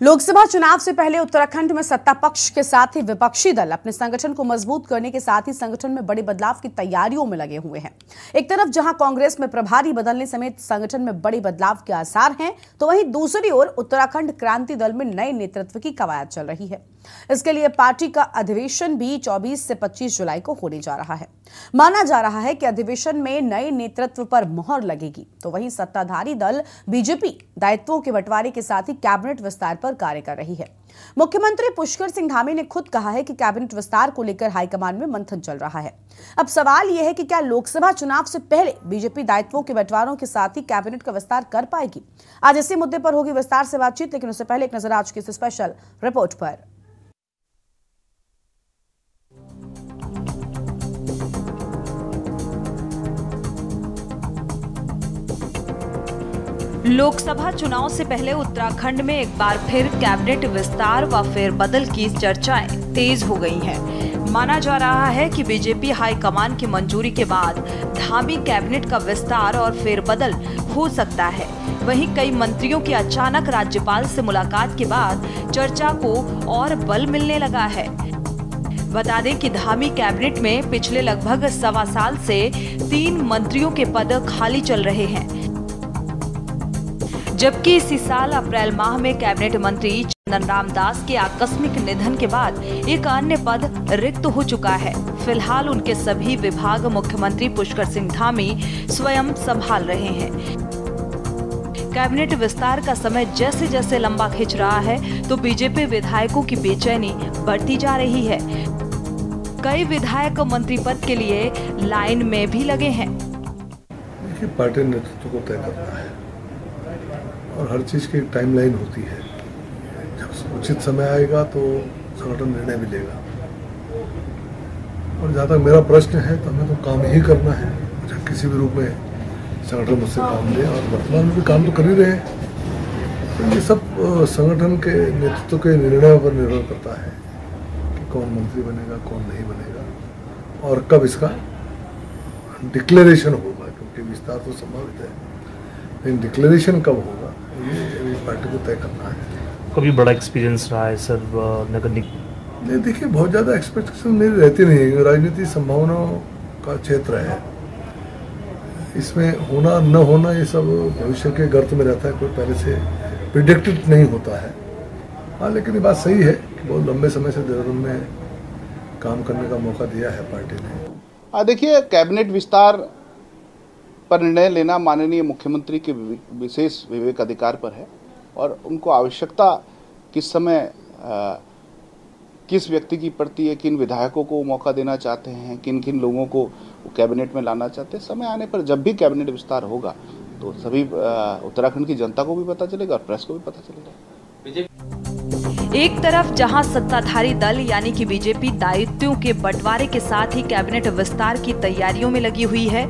लोकसभा चुनाव से पहले उत्तराखंड में सत्ता पक्ष के साथ ही विपक्षी दल अपने संगठन को मज़बूत करने के साथ ही संगठन में बड़े बदलाव की तैयारियों में लगे हुए हैं। एक तरफ़ जहाँ कांग्रेस में प्रभारी बदलने समेत संगठन में बड़े बदलाव के आसार हैं तो वहीं दूसरी ओर उत्तराखंड क्रांति दल में नए नेतृत्व की कवायद चल रही है। इसके लिए पार्टी का अधिवेशन भी 24 से 25 जुलाई को होने जा रहा है। माना जा रहा है कि अधिवेशन में नए नेतृत्व पर मोहर लगेगी। तो वहीं सत्ताधारी दल बीजेपी दायित्वों के बंटवारे के साथ ही कैबिनेट विस्तार पर कार्य कर रही है। मुख्यमंत्री पुष्कर सिंह धामी ने खुद कहा है कि कैबिनेट विस्तार को लेकर हाईकमान में मंथन चल रहा है। अब सवाल यह है कि क्या लोकसभा चुनाव से पहले बीजेपी दायित्वों के बंटवारों के साथ ही कैबिनेट का विस्तार कर पाएगी? आज इसी मुद्दे पर होगी विस्तार से बातचीत, लेकिन उससे पहले एक नज़र आज की स्पेशल रिपोर्ट पर। लोकसभा चुनाव से पहले उत्तराखंड में एक बार फिर कैबिनेट विस्तार व फेरबदल की चर्चाएँ तेज हो गई हैं। माना जा रहा है कि बीजेपी हाईकमान की मंजूरी के बाद धामी कैबिनेट का विस्तार और फेरबदल हो सकता है। वहीं कई मंत्रियों की अचानक राज्यपाल से मुलाकात के बाद चर्चा को और बल मिलने लगा है। बता दें कि धामी कैबिनेट में पिछले लगभग सवा साल से तीन मंत्रियों के पद खाली चल रहे हैं। जबकि इसी साल अप्रैल माह में कैबिनेट मंत्री चंदन राम दास के आकस्मिक निधन के बाद एक अन्य पद रिक्त हो चुका है। फ़िलहाल उनके सभी विभाग मुख्यमंत्री पुष्कर सिंह धामी स्वयं संभाल रहे हैं। कैबिनेट विस्तार का समय जैसे जैसे लंबा खिंच रहा है तो बीजेपी विधायकों की बेचैनी बढ़ती जा रही है। कई विधायक मंत्री पद के लिए लाइन में भी लगे हैं। पार्टी नेतृत्व को तय करना है। और हर चीज़ की टाइमलाइन होती है। जब उचित समय आएगा तो संगठन निर्णय भी लेगा और जहाँ तक मेरा प्रश्न है तो हमें तो काम ही करना है। मुझे किसी भी रूप में संगठन मुझसे काम ले, और वर्तमान में भी काम तो कर ही रहे हैं। तो ये सब संगठन के नेतृत्व के निर्णयों पर निर्भर करता है कि कौन मंत्री बनेगा, कौन नहीं बनेगा, और कब इसका डिक्लेरेशन होगा, क्योंकि विस्तार तो संभावित है। लेकिन डिक्लेरेशन कब होगा? ये पार्टी को तय करना है। कभी बड़ा एक्सपीरियंस रहा है सर नगर नहीं देखिए बहुत ज़्यादा एक्सपेक्टेशन मेरी रहती नहीं है राजनीति संभावनाओं का क्षेत्र है। इसमें होना न होना ये सब भविष्य के गर्त में रहता है कोई पहले से प्रिडिक्टेड नहीं होता है। हाँ लेकिन ये बात सही है कि बहुत लंबे समय से देहरादून में काम करने का मौका दिया है पार्टी ने। हाँ देखिए कैबिनेट विस्तार पर निर्णय लेना माननीय मुख्यमंत्री के विशेष विवेक अधिकार पर है और उनको आवश्यकता किस समय आ, किस व्यक्ति की पड़ती है किन विधायकों को मौका देना चाहते हैं किन किन लोगों को कैबिनेट में लाना चाहते हैं समय आने पर जब भी कैबिनेट विस्तार होगा तो सभी उत्तराखंड की जनता को भी पता चलेगा और प्रेस को भी पता चलेगा। एक तरफ़ जहाँ सत्ताधारी दल यानी कि बीजेपी दायित्वों के बंटवारे के साथ ही कैबिनेट विस्तार की तैयारियों में लगी हुई है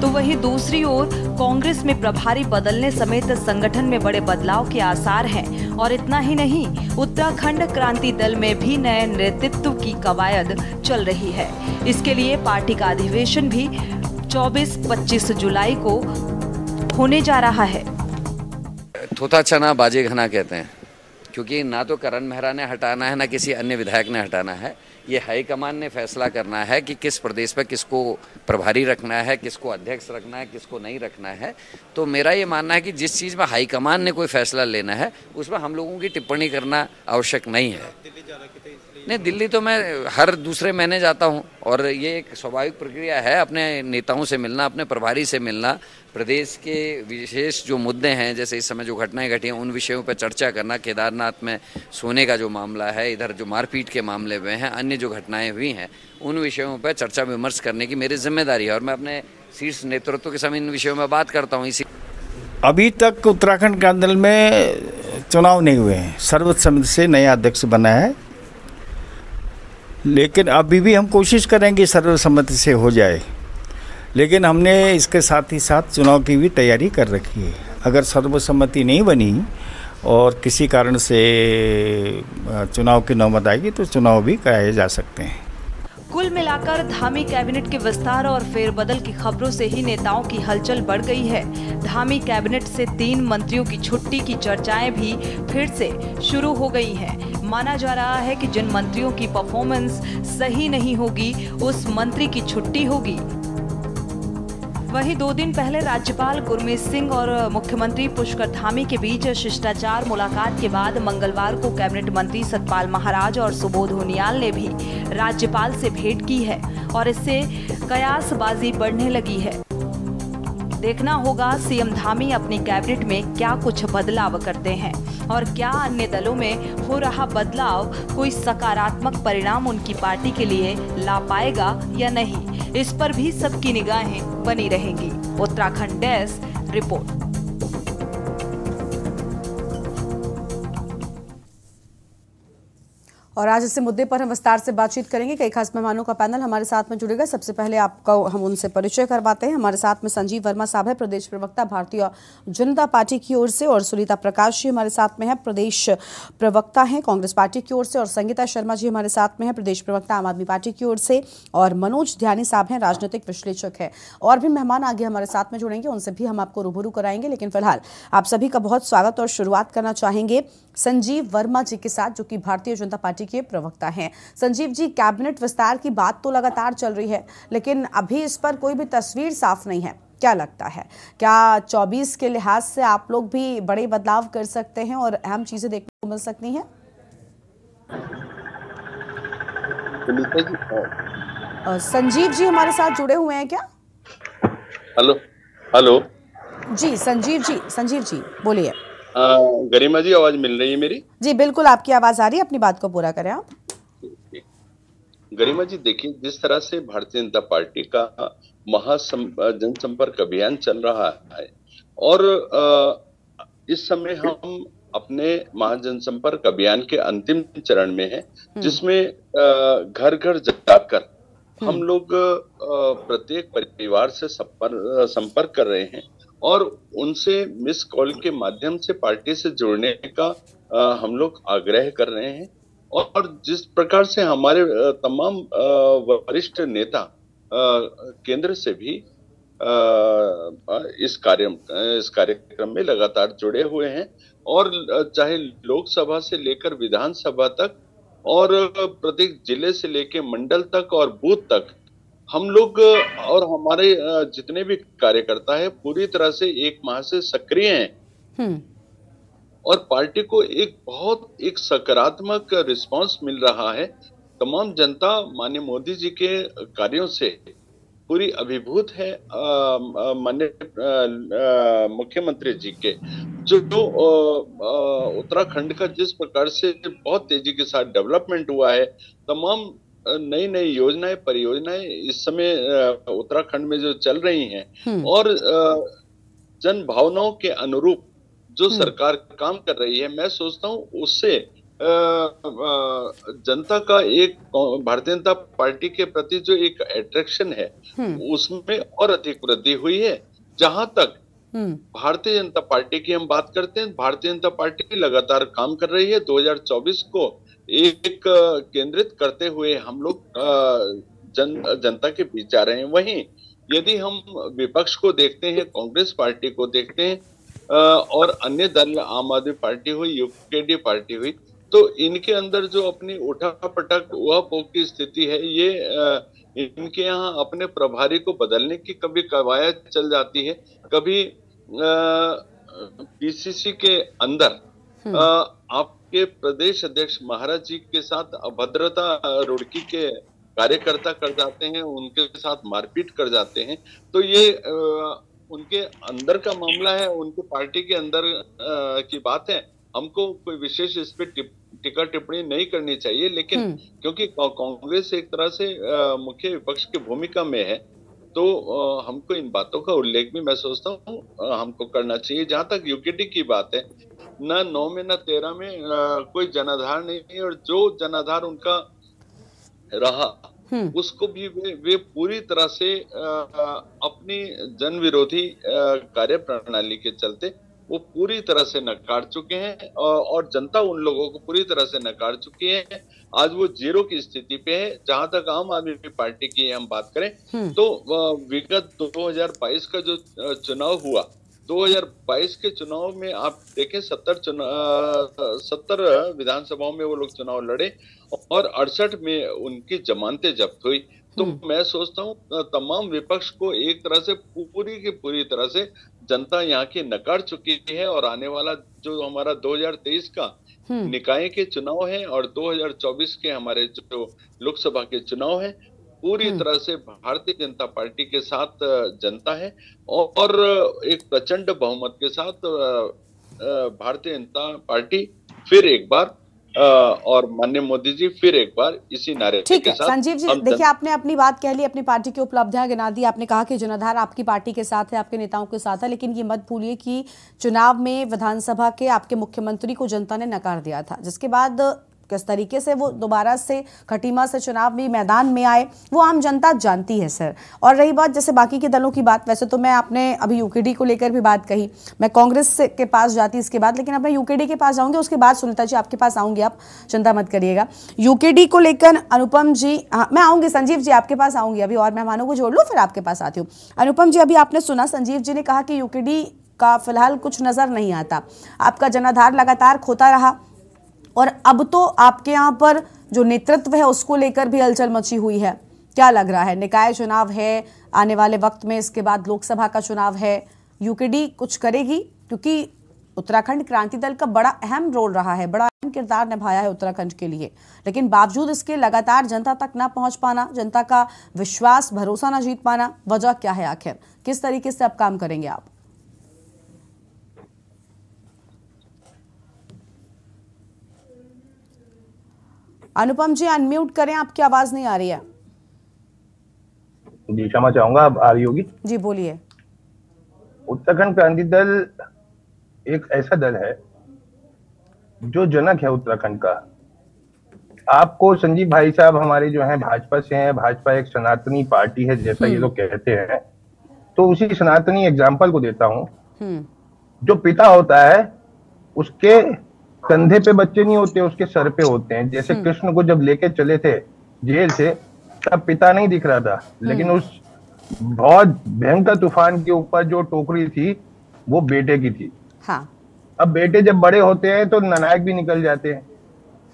तो वहीं दूसरी ओर, कांग्रेस में प्रभारी बदलने समेत संगठन में बड़े बदलाव के आसार हैं। और इतना ही नहीं, उत्तराखंड क्रांति दल में भी नए नेतृत्व की कवायद चल रही है। इसके लिए पार्टी का अधिवेशन भी 24-25 जुलाई को होने जा रहा है। थोथा चना बाजे घना कहते हैं, क्योंकि ना तो करण मेहरा ने हटाना है, ना किसी अन्य विधायक ने हटाना है। ये हाईकमान ने फैसला करना है कि किस प्रदेश पर किसको प्रभारी रखना है, किसको अध्यक्ष रखना है, किसको नहीं रखना है। तो मेरा ये मानना है कि जिस चीज़ में हाईकमान ने कोई फैसला लेना है, उसमें हम लोगों की टिप्पणी करना आवश्यक नहीं है। नहीं, दिल्ली तो मैं हर दूसरे महीने जाता हूँ और ये एक स्वाभाविक प्रक्रिया है अपने नेताओं से मिलना, अपने प्रभारी से मिलना, प्रदेश के विशेष जो मुद्दे हैं, जैसे इस समय जो घटनाएँ घटी हैं, उन विषयों पर चर्चा करना, केदारनाथ में सोने का जो मामला है, इधर जो मारपीट के मामले हुए हैं, अन्य जो घटनाएँ हुई हैं, उन विषयों पर चर्चा विमर्श करने की मेरी ज़िम्मेदारी है और मैं अपने शीर्ष नेतृत्व के समय इन विषयों में बात करता हूँ, इसी अभी तक उत्तराखंड के अंदर में चुनाव नहीं हुए हैं। सर्वसम्मति से नया अध्यक्ष बना है। लेकिन अभी भी हम कोशिश करेंगे सर्वसम्मति से हो जाए। लेकिन हमने इसके साथ ही साथ चुनाव की भी तैयारी कर रखी है। अगर सर्वसम्मति नहीं बनी और किसी कारण से चुनाव की नौबत आएगी तो चुनाव भी कराए जा सकते हैं। कुल मिलाकर धामी कैबिनेट के विस्तार और फेरबदल की खबरों से ही नेताओं की हलचल बढ़ गई है। धामी कैबिनेट से तीन मंत्रियों की छुट्टी की चर्चाएँ भी फिर से शुरू हो गई हैं। माना जा रहा है कि जिन मंत्रियों की परफॉर्मेंस सही नहीं होगी, उस मंत्री की छुट्टी होगी। वहीं दो दिन पहले राज्यपाल गुरमीत सिंह और मुख्यमंत्री पुष्कर धामी के बीच शिष्टाचार मुलाकात के बाद मंगलवार को कैबिनेट मंत्री सतपाल महाराज और सुबोध उनियाल ने भी राज्यपाल से भेंट की है और इससे कयासबाजी बढ़ने लगी है। देखना होगा सीएम धामी अपनी कैबिनेट में क्या कुछ बदलाव करते हैं और क्या अन्य दलों में हो रहा बदलाव कोई सकारात्मक परिणाम उनकी पार्टी के लिए ला पाएगा या नहीं, इस पर भी सबकी निगाहें बनी रहेंगी। Uttarakhand desk report. और आज इस मुद्दे पर हम विस्तार से बातचीत करेंगे। कई खास मेहमानों का पैनल हमारे साथ में जुड़ेगा। सबसे पहले आपका हम उनसे परिचय करवाते हैं। हमारे साथ में संजीव वर्मा साहब है, प्रदेश प्रवक्ता भारतीय जनता पार्टी की ओर से और सुनीता प्रकाश जी हमारे साथ में है, प्रदेश प्रवक्ता हैं, कांग्रेस पार्टी की ओर से और संगीता शर्मा जी हमारे साथ में है, प्रदेश प्रवक्ता आम आदमी पार्टी की ओर से और मनोज ध्यानी साहब हैं, राजनीतिक विश्लेषक है। और भी मेहमान आगे हमारे साथ में जुड़ेंगे, उनसे भी हम आपको रूबरू कराएँगे। लेकिन फ़िलहाल आप सभी का बहुत स्वागत और शुरुआत करना चाहेंगे संजीव वर्मा जी के साथ, जो कि भारतीय जनता पार्टी के प्रवक्ता हैं। संजीव जी कैबिनेट विस्तार की बात तो लगातार चल रही है लेकिन अभी इस पर कोई भी तस्वीर साफ़ नहीं है। क्या लगता है? क्या 24 के लिहाज से आप लोग भी बड़े बदलाव कर सकते हैं और अहम चीज़ें देखने को मिल सकती हैं। अ, संजीव जी हमारे साथ जुड़े हुए हैं क्या? हेलो। हेलो। जी संजीव जी संजीव जी बोलिए। गरिमा जी आवाज़ मिल रही है मेरी? जी बिल्कुल आपकी आवाज़ आ रही है अपनी बात को पूरा करें आप। गरिमा जी देखिए जिस तरह से भारतीय जनता पार्टी का महासं जनसंपर्क अभियान चल रहा है और इस समय हम अपने महाजनसंपर्क अभियान के अंतिम चरण में हैं जिसमें घर घर जाकर हम लोग प्रत्येक परिवार से संपर्क संपर्क कर रहे हैं और उनसे मिस कॉल के माध्यम से पार्टी से जुड़ने का हम लोग आग्रह कर रहे हैं। और जिस प्रकार से हमारे तमाम वरिष्ठ नेता केंद्र से भी इस कार्य इस कार्यक्रम में लगातार जुड़े हुए हैं और चाहे लोकसभा से लेकर विधानसभा तक और प्रत्येक ज़िले से लेकर मंडल तक और बूथ तक हम लोग और हमारे जितने भी कार्यकर्ता है पूरी तरह से एक माह से सक्रिय हैं। हम्म। और पार्टी को एक बहुत एक सकारात्मक रिस्पांस मिल रहा है। तमाम जनता माननीय मोदी जी के कार्यों से पूरी अभिभूत है माननीय मुख्यमंत्री जी के। जो अ, उत्तराखंड का जिस प्रकार से बहुत तेज़ी के साथ डेवलपमेंट हुआ है तमाम नई नई योजनाएँ परियोजनाएँ इस समय उत्तराखंड में जो चल रही हैं हम्म। और जन भावनाओं के अनुरूप जो सरकार काम कर रही है मैं सोचता हूँ उससे जनता का एक भारतीय जनता पार्टी के प्रति जो एक अट्रैक्शन है हम्म। उसमें और अधिक वृद्धि हुई है। जहाँ तक हम्म। भारतीय जनता पार्टी की हम बात करते हैं भारतीय जनता पार्टी लगातार काम कर रही है। 2024 को एक केंद्रित करते हुए हम लोग जन जनता के बीच जा रहे हैं। वहीं यदि हम विपक्ष को देखते हैं कांग्रेस पार्टी को देखते हैं और अन्य दल आम आदमी पार्टी हुई यूकेडी पार्टी हुई तो इनके अंदर जो अपनी उठा पटक हुआ पोक की स्थिति है ये इनके यहाँ अपने प्रभारी को बदलने की कभी कवायद चल जाती है। कभी पीसीसी के अंदर अ, आपके प्रदेश अध्यक्ष महाराज जी के साथ अभद्रता रुड़की के कार्यकर्ता कर जाते हैं उनके साथ मारपीट कर जाते हैं। तो ये उनके अंदर का मामला है उनके पार्टी के अंदर की बात है। हमको कोई विशेष इस पर टिका टिप्पणी नहीं करनी चाहिए लेकिन हम्म। क्योंकि कांग्रेस एक तरह से मुख्य विपक्ष की भूमिका में है तो हमको इन बातों का उल्लेख भी मैं सोचता हूँ हमको करना चाहिए। जहाँ तक यूकेटी की बात है न नौ में न तेरह में अ, कोई जनाधार नहीं है और जो जनाधार उनका रहा हम्म। उसको भी वे, वे पूरी तरह से अ, अपनी जन विरोधी कार्य प्रणाली के चलते वो पूरी तरह से नकार चुके हैं और जनता उन लोगों को पूरी तरह से नकार चुकी है। आज वो ज़ीरो की स्थिति पे है जहाँ तक आम आदमी पार्टी की हम बात करें तो अ, विगत 2022 का जो चुनाव हुआ 2022 के चुनाव में आप देखें सत्तर चुनाव सत्तर विधानसभाओं में वो लोग चुनाव लड़े और अड़सठ में उनकी जमानतें जब्त हुई। तो मैं सोचता हूँ तमाम विपक्ष को एक तरह से पूरी की पूरी तरह से जनता यहाँ की नकार चुकी है और आने वाला जो हमारा 2023 का निकाय के चुनाव है और 2024 के हमारे जो लोकसभा के चुनाव है पूरी तरह से भारतीय जनता पार्टी के साथ जनता है और एक प्रचंड बहुमत के साथ भारतीय जनता पार्टी फिर एक बार और माननीय मोदी जी फिर एक बार इसी नारे ठीक है संजीव जी देखिए आपने अपनी बात कह ली अपनी पार्टी की उपलब्धियाँ गिना दी आपने कहा कि जनाधार आपकी पार्टी के साथ है आपके नेताओं के साथ है लेकिन ये मत भूलिए कि चुनाव में विधानसभा के आपके मुख्यमंत्री को जनता ने नकार दिया था जिसके बाद किस तरीके से वो दोबारा से खटीमा से चुनाव भी मैदान में आए, वो आम जनता जानती है, सर। और रही बात जैसे बाकी के दलों की बात, वैसे तो मैं आपने अभी यूकेडी को लेकर भी बात कही। मैं कांग्रेस के पास जाती इसके बाद, लेकिन अब मैं यूकेडी के पास जाऊँगी, उसके बाद सुनीता जी आपके पास आऊँगी, आप चिंता मत करिएगा। यूकेडी को लेकर अनुपम जी हाँ मैं आऊँगी, संजीव जी आपके पास आऊँगी अभी, और मेहमानों को जोड़ लूँ, फिर आपके पास आती हूँ। अनुपम जी, अभी आपने सुना, संजीव जी ने कहा कि यूकेडी का फ़िलहाल कुछ नज़र नहीं आता। आपका जनाधार लगातार खोता रहा और अब तो आपके यहाँ पर जो नेतृत्व है, उसको लेकर भी हलचल मची हुई है। क्या लग रहा है? निकाय चुनाव है, आने वाले वक्त में इसके बाद लोकसभा का चुनाव है। यूकेडी कुछ करेगी? क्योंकि उत्तराखंड क्रांति दल का बड़ा अहम रोल रहा है, बड़ा अहम किरदार निभाया है उत्तराखंड के लिए। लेकिन बावजूद इसके लगातार जनता तक ना पहुँच पाना, जनता का विश्वास, भरोसा ना जीत पाना, वजह क्या है आखिर? किस तरीके से अब काम करेंगे आप? अनुपम जी अनम्यूट करें आपकी आवाज़ नहीं आ रही है। जी क्षमा चाहूँगा अब आ रही होगी? जी बोलिए। उत्तराखंड क्रांति दल एक ऐसा दल है जो जनक है उत्तराखंड का। आपको संजीव भाई साहब हमारे जो हैं भाजपा से हैं भाजपा एक सनातनी पार्टी है जैसा ये लोग कहते हैं। तो उसी सनातनी एग्ज़ाम्पल को देता हूँ। हम्म। जो पिता होता है उसके कंधे पे बच्चे नहीं होते उसके सर पे होते हैं। जैसे कृष्ण को जब लेके चले थे जेल से तब पिता नहीं दिख रहा था। लेकिन उस बहुत भयंकर तूफ़ान के ऊपर जो टोकरी थी वो बेटे की थी। हाँ। अब बेटे जब बड़े होते हैं तो ननायक भी निकल जाते हैं।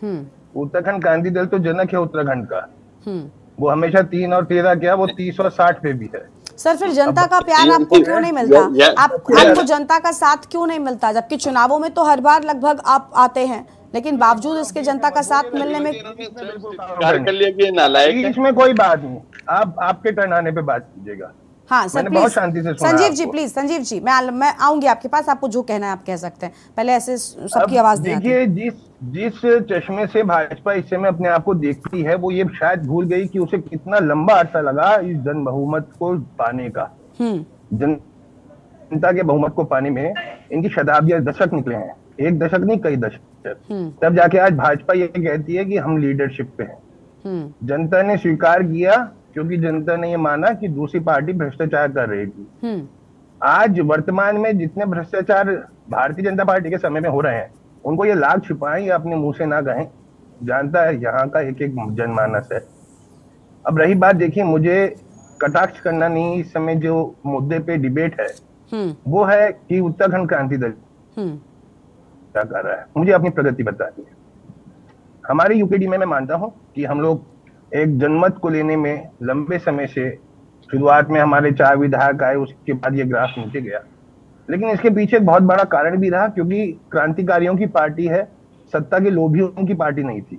हम्म। उत्तराखंड क्रांति दल तो जनक है उत्तराखंड का। हम्म। वो हमेशा तीन और तेरह क्या वो तीस और साठ पे भी है। सर फिर जनता का प्यार आपको क्यों नहीं मिलता? ये- ये- आप आपको जनता का साथ क्यों नहीं मिलता? जबकि चुनावों में तो हर बार लगभग आप आते हैं लेकिन बावजूद इसके जनता का साथ मिलने में स्वीकार कर लिया कि ये नालायक इसमें कोई बात नहीं। आप आपके टर्न आने पे बात कीजिएगा। हाँ सर प्लीज़ बहुत शांति से संजीव जी प्लीज़ संजीव जी मैं मैं आऊँगी आपके पास आपको जो कहना है आप कह सकते हैं। पहले ऐसे सबकी आवाज़ देखिए जिस जिस चश्मे से भाजपा इस समय अपने आप को देखती है वो ये शायद भूल गई कि उसे कितना लंबा अरसा लगा इस जन बहुमत को पाने का। हम्म। जन जनता के बहुमत को पाने में इनकी शताब्दियाँ दशक निकले हैं। एक दशक नहीं कई दशक। हम्म। तब जाके आज भाजपा ये कहती है कि हम लीडरशिप पे हैं। हम्म। जनता ने स्वीकार किया क्योंकि जनता ने ये माना कि दूसरी पार्टी भ्रष्टाचार कर रही थी। हम्म। आज वर्तमान में जितने भ्रष्टाचार भारतीय जनता पार्टी के समय में हो रहे हैं उनको ये लाभ छिपाएँ या अपने मुँह से ना कहें। जानता है यहाँ का एक एक जनमानस है। अब रही बात देखिए मुझे कटाक्ष करना नहीं इस समय जो मुद्दे पे डिबेट है हम्म। वो है कि उत्तराखंड क्रांति दल हम्म। क्या कर रहा है? मुझे अपनी प्रगति बतानी है हमारे यूपीडी में मैं मानता हूँ कि हम लोग एक जनमत को लेने में लंबे समय से शुरुआत में हमारे चार विधायक आए उसके बाद ये ग्राफ नीचे गया। लेकिन इसके पीछे एक बहुत बड़ा कारण भी रहा क्योंकि क्रांतिकारियों की पार्टी है सत्ता के लोभियों की पार्टी नहीं थी।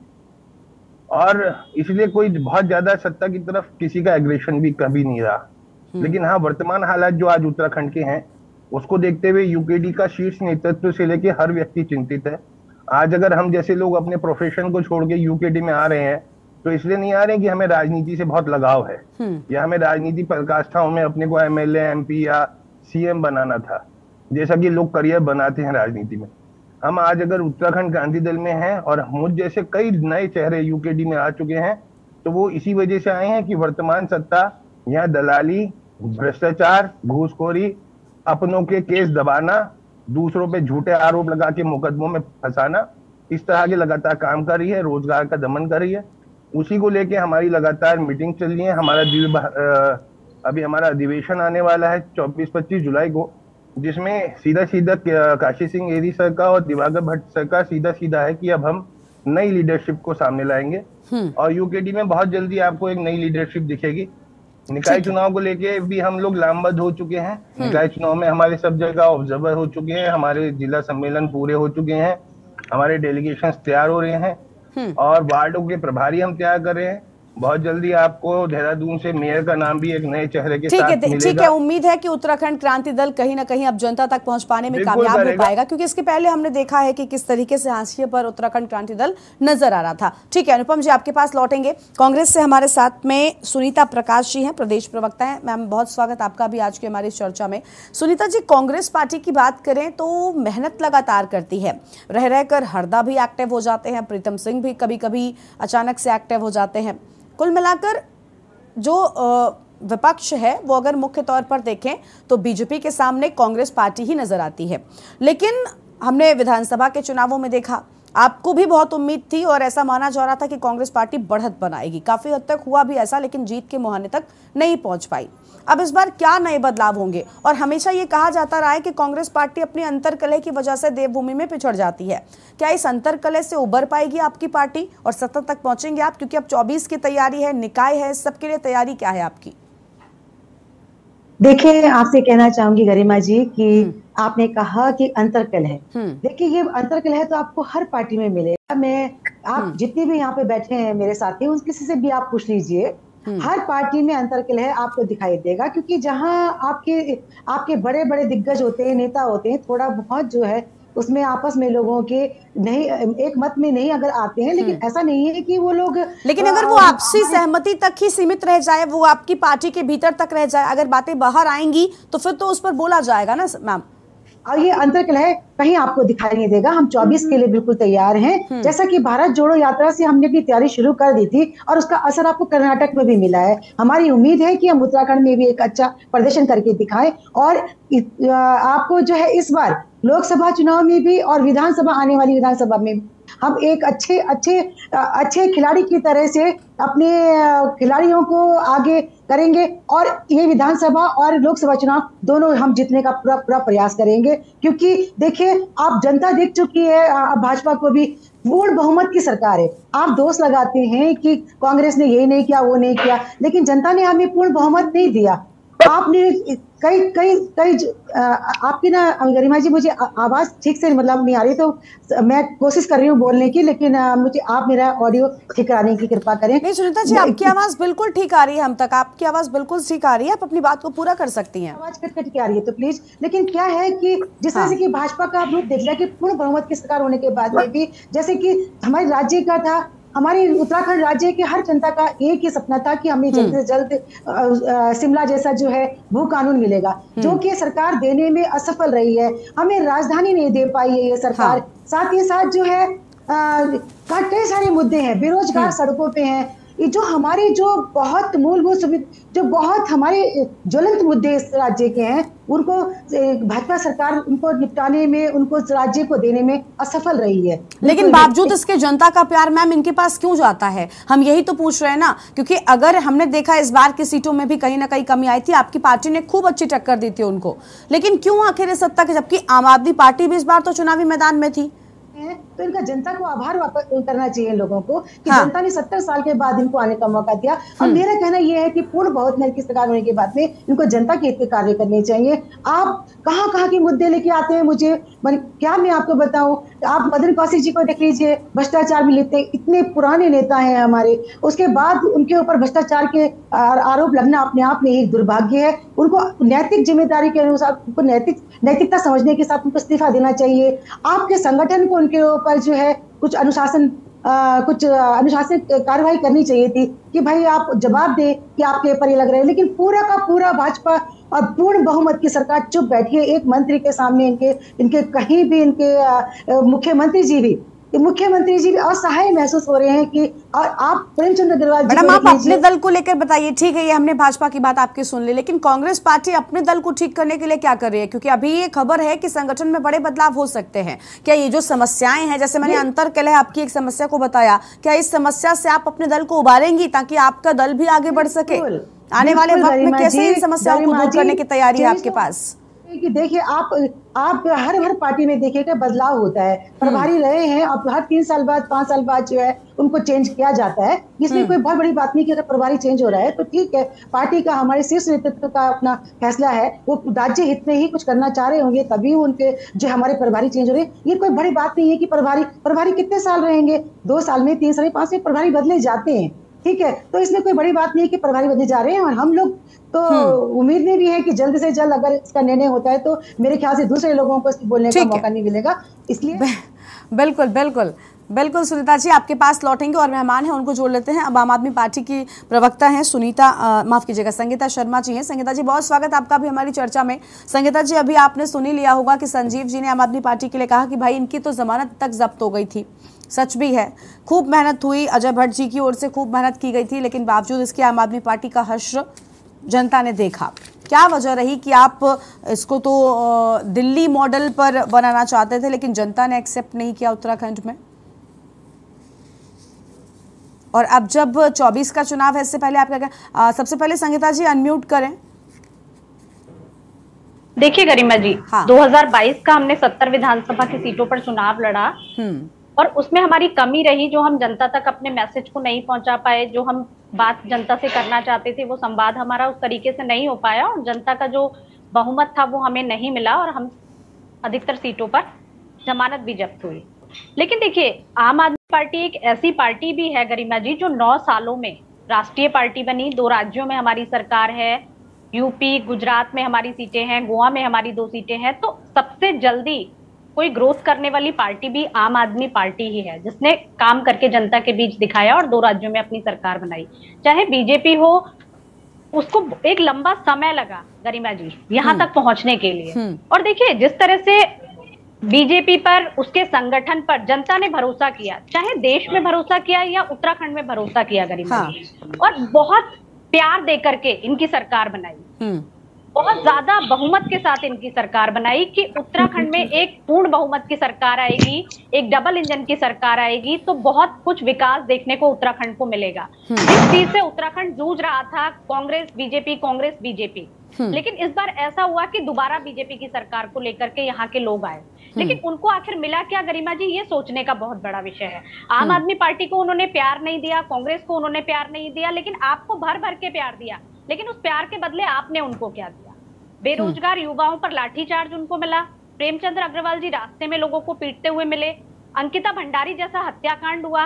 और इसलिए कोई बहुत ज़्यादा सत्ता की तरफ़ किसी का एग्रेशन भी कभी नहीं रहा। लेकिन हाँ वर्तमान हालात जो आज उत्तराखंड के हैं उसको देखते हुए यूकेडी का शीर्ष नेतृत्व से लेके हर व्यक्ति चिंतित है। आज अगर हम जैसे लोग अपने प्रोफेशन को छोड़ के यूकेडी में आ रहे हैं तो इसलिए नहीं आ रहे कि हमें राजनीति से बहुत लगाव है। या हमें राजनीति पराकाष्ठाओं में अपने को एमएलए एमपी या सीएम बनाना था जैसा कि लोग करियर बनाते हैं राजनीति में। हम आज अगर उत्तराखंड क्रांति दल में हैं और मुझ जैसे कई नए चेहरे यूकेडी में आ चुके हैं तो वो इसी वजह से आए हैं कि वर्तमान सत्ता यहाँ दलाली भ्रष्टाचार घूसखोरी अपनों के केस दबाना दूसरों पे झूठे आरोप लगा के मुकदमों में फंसाना इस तरह के लगातार काम कर रही है रोज़गार का दमन कर रही है। उसी को लेके हमारी लगातार मीटिंग चल रही है। हमारा अभी हमारा अधिवेशन आने वाला है 24-25 जुलाई को जिसमें सीधा सीधा काशी सिंह एरी सर का और दिवाकर भट्ट सर का सीधा सीधा है कि अब हम नई लीडरशिप को सामने लाएँगे। और यूकेडी में बहुत जल्दी आपको एक नई लीडरशिप दिखेगी। निकाय चुनाव को लेके भी हम लोग लामबद्ध हो चुके हैं। निकाय चुनाव में हमारे सब जगह ऑब्जर्वर हो चुके हैं। हमारे जिला सम्मेलन पूरे हो चुके हैं। हमारे डेलीगेशन तैयार हो रहे हैं। और वार्डों के प्रभारी हम क्या कर? रहे हैं बहुत जल्दी आपको देहरादून से मेयर का नाम भी एक नए चेहरे के ठीक साथ है ठीक है उम्मीद है कि उत्तराखंड क्रांति दल कहीं ना कहीं अब जनता तक पहुँच पाने में कामयाब हो। पाएगा क्योंकि इसके पहले हमने देखा है कि किस तरीके से हाशिए पर उत्तराखंड क्रांति दल नज़र आ रहा था। ठीक है अनुपम जी आपके पास लौटेंगे। कांग्रेस से हमारे साथ में सुनीता प्रकाश जी हैं प्रदेश प्रवक्ता हैं। मैम बहुत स्वागत आपका भी आज की हमारी चर्चा में। सुनीता जी कांग्रेस पार्टी की बात करें तो मेहनत लगातार करती है। रह रहकर हरदा भी एक्टिव हो जाते हैं प्रीतम सिंह भी कभी कभी अचानक से एक्टिव हो जाते हैं। कुल मिलाकर जो विपक्ष है, वो अगर मुख्य तौर पर देखें तो बीजेपी के सामने कांग्रेस पार्टी ही नज़र आती है। लेकिन हमने विधानसभा के चुनावों में देखा आपको भी बहुत उम्मीद थी और ऐसा माना जा रहा था कि कांग्रेस पार्टी बढ़त बनाएगी। काफ़ी हद तक हुआ भी ऐसा लेकिन जीत के मुहाने तक नहीं पहुँच पाई। अब इस बार क्या नए बदलाव होंगे? और हमेशा ये कहा जाता रहा है कि कांग्रेस पार्टी अपनी अंतरकलह की वजह से देवभूमि में पिछड़ जाती है। क्या इस अंतरकलह से उबर पाएगी आपकी पार्टी? और सत्ता तक पहुँचेंगे आप क्योंकि अब 24 की तैयारी है निकाय है सबके लिए तैयारी क्या है आपकी? देखिए आपसे कहना चाहूँगी गरिमा जी कि आपने कहा कि अंतरकल है। हम्म। देखिए ये अंतरकल है तो आपको हर पार्टी में मिलेगा मैं आप जितने भी यहाँ पे बैठे हैं मेरे साथी उन किसी से भी आप पूछ लीजिए। हर पार्टी में अंतरकल है आपको दिखाई देगा क्योंकि जहाँ आपके आपके बड़े बड़े दिग्गज होते हैं नेता होते हैं थोड़ा बहुत जो है उसमें आपस में लोगों के नहीं एक मत में नहीं अगर आते हैं लेकिन ऐसा नहीं है कि वो लोग लेकिन अगर वो आपसी सहमति तक ही सीमित रह जाए वो आपकी पार्टी के भीतर तक रह जाए अगर बातें बाहर आएँगी तो फिर तो उस पर बोला जाएगा ना मैम? और ये अंतर कलह कहीं आपको दिखाई नहीं देगा। हम 24 के लिए बिल्कुल तैयार हैं। जैसा कि भारत जोड़ो यात्रा से हमने अपनी तैयारी शुरू कर दी थी और उसका असर आपको कर्नाटक में भी मिला है। हमारी उम्मीद है कि हम उत्तराखंड में भी एक अच्छा प्रदर्शन करके दिखाएँ और आपको जो है इस बार लोकसभा चुनाव में भी और विधानसभा आने वाली विधानसभा में हम एक अच्छे अच्छे अच्छे खिलाड़ी की तरह से अपने खिलाड़ियों को आगे करेंगे और ये विधानसभा और लोकसभा चुनाव दोनों हम जीतने का पूरा पूरा प्रयास करेंगे। क्योंकि देखिए, आप जनता देख चुकी है भाजपा को भी पूर्ण बहुमत की सरकार है। आप दोष लगाते हैं कि कांग्रेस ने ये नहीं किया, वो नहीं किया, लेकिन जनता ने हमें पूर्ण बहुमत नहीं दिया। आपने कई कई कई आपकी ना गरिमा जी मुझे आवाज़ ठीक से मतलब नहीं आ रही तो मैं कोशिश कर रही हूँ बोलने की लेकिन मुझे आप मेरा ऑडियो ठीक कराने की कृपा करें। नहीं सुनीता जी आपकी आवाज़ बिल्कुल ठीक आ रही है हम तक। आपकी आवाज़ बिल्कुल ठीक आ रही है आप अपनी बात को पूरा कर सकती हैं। आवाज़ कट कट के आ रही है तो प्लीज़ लेकिन क्या है कि जिस तरह हाँ। से कि भाजपा का आप रूप देख लिया कि पूर्ण बहुमत की सरकार होने के बाद में भी जैसे कि हमारे राज्य का था हमारे उत्तराखंड राज्य के हर जनता का एक ही सपना था कि हमें जल्द से जल्द अ, अ, शिमला जैसा जो है भू कानून मिलेगा। जो कि सरकार देने में असफल रही है। हमें राजधानी नहीं दे पाई है ये सरकार। हाँ। साथ ही साथ जो है कई सारे मुद्दे हैं। बेरोजगार सड़कों पे हैं। ये जो हमारे जो बहुत मूलभूत जो बहुत हमारे ज्वलंत मुद्दे इस राज्य के हैं उनको भाजपा सरकार उनको निपटाने में उनको राज्य को देने में असफल रही है। लेकिन बावजूद इसके जनता का प्यार मैम इनके पास क्यों जाता है? हम यही तो पूछ रहे हैं ना क्योंकि अगर हमने देखा इस बार की सीटों में भी कहीं ना कहीं कमी आई थी आपकी पार्टी ने खूब अच्छी टक्कर दी थी उनको। लेकिन क्यों आखिर सत्ता के जबकि आम आदमी पार्टी भी इस बार तो चुनावी मैदान में थी? तो इनका जनता को आभार करना चाहिए इन लोगों को कि हाँ। जनता ने सत्तर साल के बाद इनको आने का मौका दिया। और मेरा कहना यह है कि पूर्ण बहुमत की सरकार होने के बाद में इनको जनता के हित के कार्य करने चाहिए। आप कहाँ कहाँ के मुद्दे लेके आते हैं मुझे? क्या मैं आपको बताऊँ? आप मदन कौशिक जी को देख लीजिए भ्रष्टाचार में लेते इतने पुराने नेता हैं हमारे। उसके बाद उनके ऊपर भ्रष्टाचार के आरोप लगना अपने आप में एक दुर्भाग्य है। उनको नैतिक ज़िम्मेदारी के अनुसार उनको नैतिक नैतिकता समझने के साथ उनको इस्तीफा देना चाहिए। आपके संगठन को उनके ऊपर जो है कुछ अनुशासन आ, कुछ अनुशासन कार्रवाई करनी चाहिए थी कि भाई आप जवाब दे कि आपके ऊपर ये लग रहे है। लेकिन पूरा का पूरा भाजपा और पूर्ण बहुमत की सरकार चुप बैठी है। एक मंत्री के सामने इनके इनके कहीं भी इनके मुख्यमंत्री जी भी कि मुख्यमंत्री जी भी असहाय महसूस हो रहे हैं कि और आप प्रेमचंद अग्रवाल जी मैडम आप अपने दल को लेकर बताइए। ठीक है ये हमने भाजपा की बात आपकी सुन ली लेकिन कांग्रेस पार्टी अपने दल को ठीक करने के लिए क्या कर रही है? क्योंकि अभी ये खबर है कि संगठन में बड़े बदलाव हो सकते हैं। क्या ये जो समस्याएँ हैं जैसे मैंने अंतर कलह आपकी एक समस्या को बताया क्या इस समस्या से आप अपने दल को उबारेंगी ताकि आपका दल भी आगे बढ़ सके? आने वाले वक्त में कैसे इन समस्याओं को दूर करने की तैयारी है आपके पास? कि देखिए आप आप हर हर पार्टी में देखिएगा बदलाव होता है। प्रभारी रहे हैं अब हर तीन साल बाद पाँच साल बाद जो है उनको चेंज किया जाता है। इसमें कोई बहुत बड़ी बात नहीं कि अगर प्रभारी चेंज हो रहा है तो ठीक है पार्टी का हमारे शीर्ष नेतृत्व का अपना फैसला है वो राज्य हित में ही कुछ करना चाह रहे होंगे तभी उनके जो हमारे प्रभारी चेंज हो रहे हैं। ये कोई बड़ी बात नहीं है कि प्रभारी प्रभारी कितने साल रहेंगे? दो साल में तीन साल में पाँच में प्रभारी बदले जाते हैं। ठीक है? तो इसमें कोई बड़ी बात नहीं है कि प्रभारी बदले जा रहे हैं और हम लोग तो उम्मीद नहीं भी है कि जल्द से जल्द अगर इसका निर्णय होता है तो मेरे ख्याल से दूसरे लोगों को इसकी बोलने का मौका नहीं मिलेगा। इसलिए बिल्कुल बिल्कुल। बिल्कुल सुनीता जी, आपके पास लौटेंगे और मेहमान हैं, उनको जोड़ लेते हैं। अब आम आदमी पार्टी की प्रवक्ता हैं सुनीता माफ़ कीजिएगा, संगीता शर्मा जी हैं। संगीता जी, बहुत स्वागत आपका भी हमारी चर्चा में। संगीता जी, अभी आपने सुनी लिया होगा कि संजीव जी ने आम आदमी पार्टी के लिए कहा कि भाई, इनकी तो जमानत तक जब्त हो गई थी। सच भी है। खूब मेहनत हुई अजय भट्ट जी की ओर से, खूब मेहनत की गई थी, लेकिन बावजूद इसके आम आदमी पार्टी का हश्र जनता ने देखा। क्या वजह रही कि आप इसको तो दिल्ली मॉडल पर बनाना चाहते थे, लेकिन जनता ने एक्सेप्ट नहीं किया उत्तराखंड में? और अब जब 24 का चुनाव है इससे पहले आप क्या सबसे पहले संगीता जी अनम्यूट करें। देखिए गरिमा जी हाँ। 2022 का हमने 70 विधानसभा की सीटों पर चुनाव लड़ा। हम्म। और उसमें हमारी कमी रही जो हम जनता तक अपने मैसेज को नहीं पहुँचा पाए जो हम बात जनता से करना चाहते थे वो संवाद हमारा उस तरीके से नहीं हो पाया और जनता का जो बहुमत था वो हमें नहीं मिला और हम अधिकतर सीटों पर जमानत भी जब्त हुई। लेकिन देखिए आम आदमी पार्टी एक ऐसी पार्टी भी है गरिमा जी जो नौ सालों में राष्ट्रीय पार्टी बनी। दो राज्यों में हमारी सरकार है यूपी गुजरात में हमारी सीटें हैं गोवा में हमारी दो सीटें हैं तो सबसे जल्दी कोई ग्रोथ करने वाली पार्टी भी आम आदमी पार्टी ही है जिसने काम करके जनता के बीच दिखाया और दो राज्यों में अपनी सरकार बनाई। चाहे बीजेपी हो उसको एक लंबा समय लगा गरिमा जी यहाँ तक पहुँचने के लिए। हम्म। और देखिए जिस तरह से बीजेपी पर उसके संगठन पर जनता ने भरोसा किया चाहे देश में भरोसा किया या उत्तराखंड में भरोसा किया गरीब हाँ। और बहुत प्यार दे करके इनकी सरकार बनाई। हम्म। बहुत ज़्यादा बहुमत के साथ इनकी सरकार बनाई कि उत्तराखंड में एक पूर्ण बहुमत की सरकार आएगी एक डबल इंजन की सरकार आएगी तो बहुत कुछ विकास देखने को उत्तराखंड को मिलेगा। इस चीज़ से उत्तराखंड जूझ रहा था कांग्रेस बीजेपी कांग्रेस बीजेपी। लेकिन इस बार ऐसा हुआ कि दोबारा बीजेपी की सरकार को लेकर के यहाँ के लोग आए। लेकिन उनको आखिर मिला क्या गरिमा जी? ये सोचने का बहुत बड़ा विषय है। आम आदमी पार्टी को उन्होंने प्यार नहीं दिया कांग्रेस को उन्होंने प्यार नहीं दिया लेकिन आपको भर भर के प्यार दिया। लेकिन उस प्यार के बदले आपने उनको क्या दिया? बेरोजगार युवाओं पर लाठीचार्ज उनको मिला प्रेमचंद्र अग्रवाल जी रास्ते में लोगों को पीटते हुए मिले अंकिता भंडारी जैसा हत्याकांड हुआ।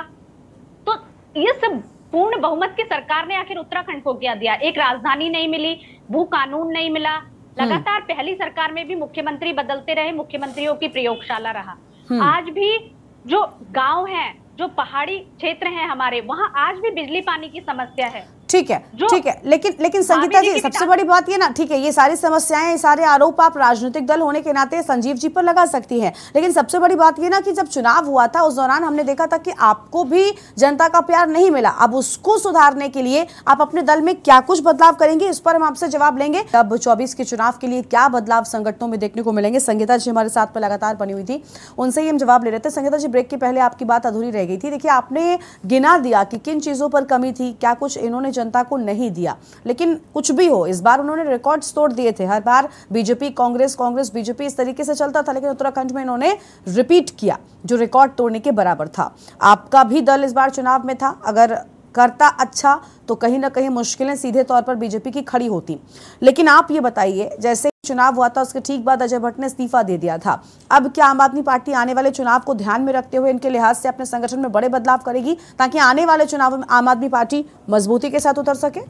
तो ये सब पूर्ण बहुमत की सरकार ने आखिर उत्तराखंड को क्या दिया? एक राजधानी नहीं मिली भू कानून नहीं मिला लगातार पहली सरकार में भी मुख्यमंत्री बदलते रहे मुख्यमंत्रियों की प्रयोगशाला रहा। आज भी जो गाँव है जो पहाड़ी क्षेत्र है हमारे वहाँ आज भी बिजली पानी की समस्या है। ठीक है ठीक है लेकिन लेकिन संगीता जी सबसे बड़ी बात ये ना ठीक है ये सारी समस्याएँ ये सारे आरोप आप राजनीतिक दल होने के नाते संजीव जी पर लगा सकती हैं। लेकिन सबसे बड़ी बात ये ना कि जब चुनाव हुआ था उस दौरान हमने देखा था कि आपको भी जनता का प्यार नहीं मिला। अब उसको सुधारने के लिए आप अपने दल में क्या कुछ बदलाव करेंगे इस पर हम आपसे जवाब लेंगे। अब चौबीस के चुनाव के लिए क्या बदलाव संगठनों में देखने को मिलेंगे? संगीता जी हमारे साथ पर लगातार बनी हुई थी उनसे ही हम जवाब ले रहे थे। संगीता जी ब्रेक के पहले आपकी बात अधूरी रह गई थी। देखिए आपने गिना दिया कि किन चीज़ों पर कमी थी क्या कुछ इन्होंने जनता को नहीं दिया। लेकिन कुछ भी हो, इस बार उन्होंने रिकॉर्ड्स तोड़ दिए थे। हर बार बीजेपी, कांग्रेस कांग्रेस बीजेपी इस तरीके से चलता था, लेकिन उत्तराखंड में इन्होंने रिपीट किया, जो रिकॉर्ड तोड़ने के बराबर था। आपका भी दल इस बार चुनाव में था। अगर करता अच्छा तो कहीं ना कहीं मुश्किलें सीधे तौर पर बीजेपी की खड़ी होती। लेकिन आप ये बताइए, जैसे चुनाव हुआ था उसके ठीक बाद अजय भट्ट ने इस्तीफा दे दिया था। अब क्या आम आदमी पार्टी आने वाले चुनाव को ध्यान में रखते हुए इनके लिहाज से अपने संगठन में बड़े बदलाव करेगी ताकि आने वाले चुनाव में आम आदमी पार्टी मजबूती के साथ उतर सके?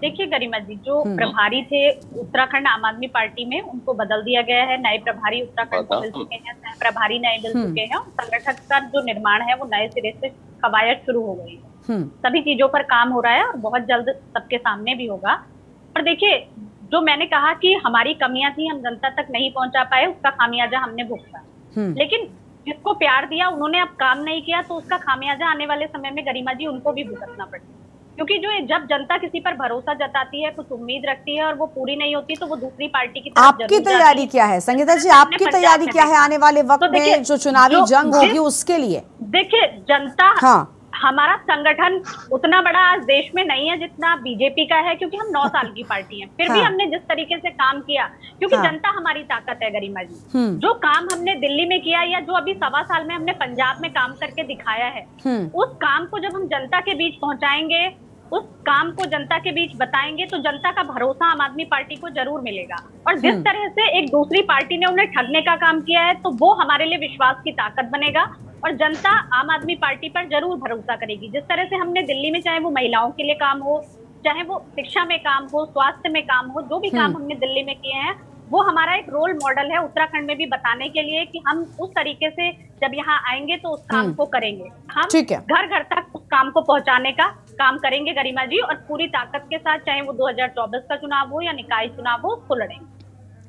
देखिए गरिमा जी जो प्रभारी थे उत्तराखंड आम आदमी पार्टी में उनको बदल दिया गया है। नए प्रभारी उत्तराखंड को मिल चुके हैं नए प्रभारी नए मिल चुके हैं और संगठन का जो निर्माण है वो नए सिरे से कवायद शुरू हो गई है। हम्म। सभी चीज़ों पर काम हो रहा है और बहुत जल्द सबके सामने भी होगा। और देखिए जो मैंने कहा कि हमारी कमियाँ थी हम जनता तक नहीं पहुँचा पाए उसका खामियाजा हमने भुगता। हम्म। लेकिन जिसको प्यार दिया उन्होंने अब काम नहीं किया तो उसका खामियाजा आने वाले समय में गरिमा जी उनको भी भुगतना पड़ेगा। क्योंकि जो जब जनता किसी पर भरोसा जताती है कुछ उम्मीद रखती है और वो पूरी नहीं होती तो वो दूसरी पार्टी की आपकी तैयारी। क्या है संगीता जी? आपकी तैयारी क्या है आने वाले वक्त तो में जो चुनावी जंग होगी उसके लिए? देखिए जनता हाँ। हमारा संगठन उतना बड़ा आज देश में नहीं है जितना बीजेपी का है क्योंकि हम नौ साल की पार्टी हैं फिर भी हाँ। हमने जिस तरीके से काम किया क्योंकि हाँ। जनता हमारी ताकत है गरिमा जी हम्म। जो काम हमने दिल्ली में किया या जो अभी सवा साल में हमने पंजाब में काम करके दिखाया है हम्म। उस काम को जब हम जनता के बीच पहुंचाएँगे उस काम को जनता के बीच बताएँगे तो जनता का भरोसा आम आदमी पार्टी को ज़रूर मिलेगा और जिस हम्म। तरह से एक दूसरी पार्टी ने उन्हें ठगने का काम किया है तो वो हमारे लिए विश्वास की ताकत बनेगा और जनता आम आदमी पार्टी पर ज़रूर भरोसा करेगी जिस तरह से हमने दिल्ली में चाहे वो महिलाओं के लिए काम हो चाहे वो शिक्षा में काम हो स्वास्थ्य में काम हो जो भी काम हम्म। हमने दिल्ली में किए हैं वो हमारा एक रोल मॉडल है उत्तराखंड में भी बताने के लिए कि हम उस तरीके से जब यहाँ आएँगे तो उस काम हम्म। को करेंगे हम घर घर तक उस काम को पहुँचाने का काम करेंगे गरिमा जी और पूरी ताकत के साथ चाहे वो 2024 का चुनाव हो या निकाय चुनाव हो उसको लड़ेंगे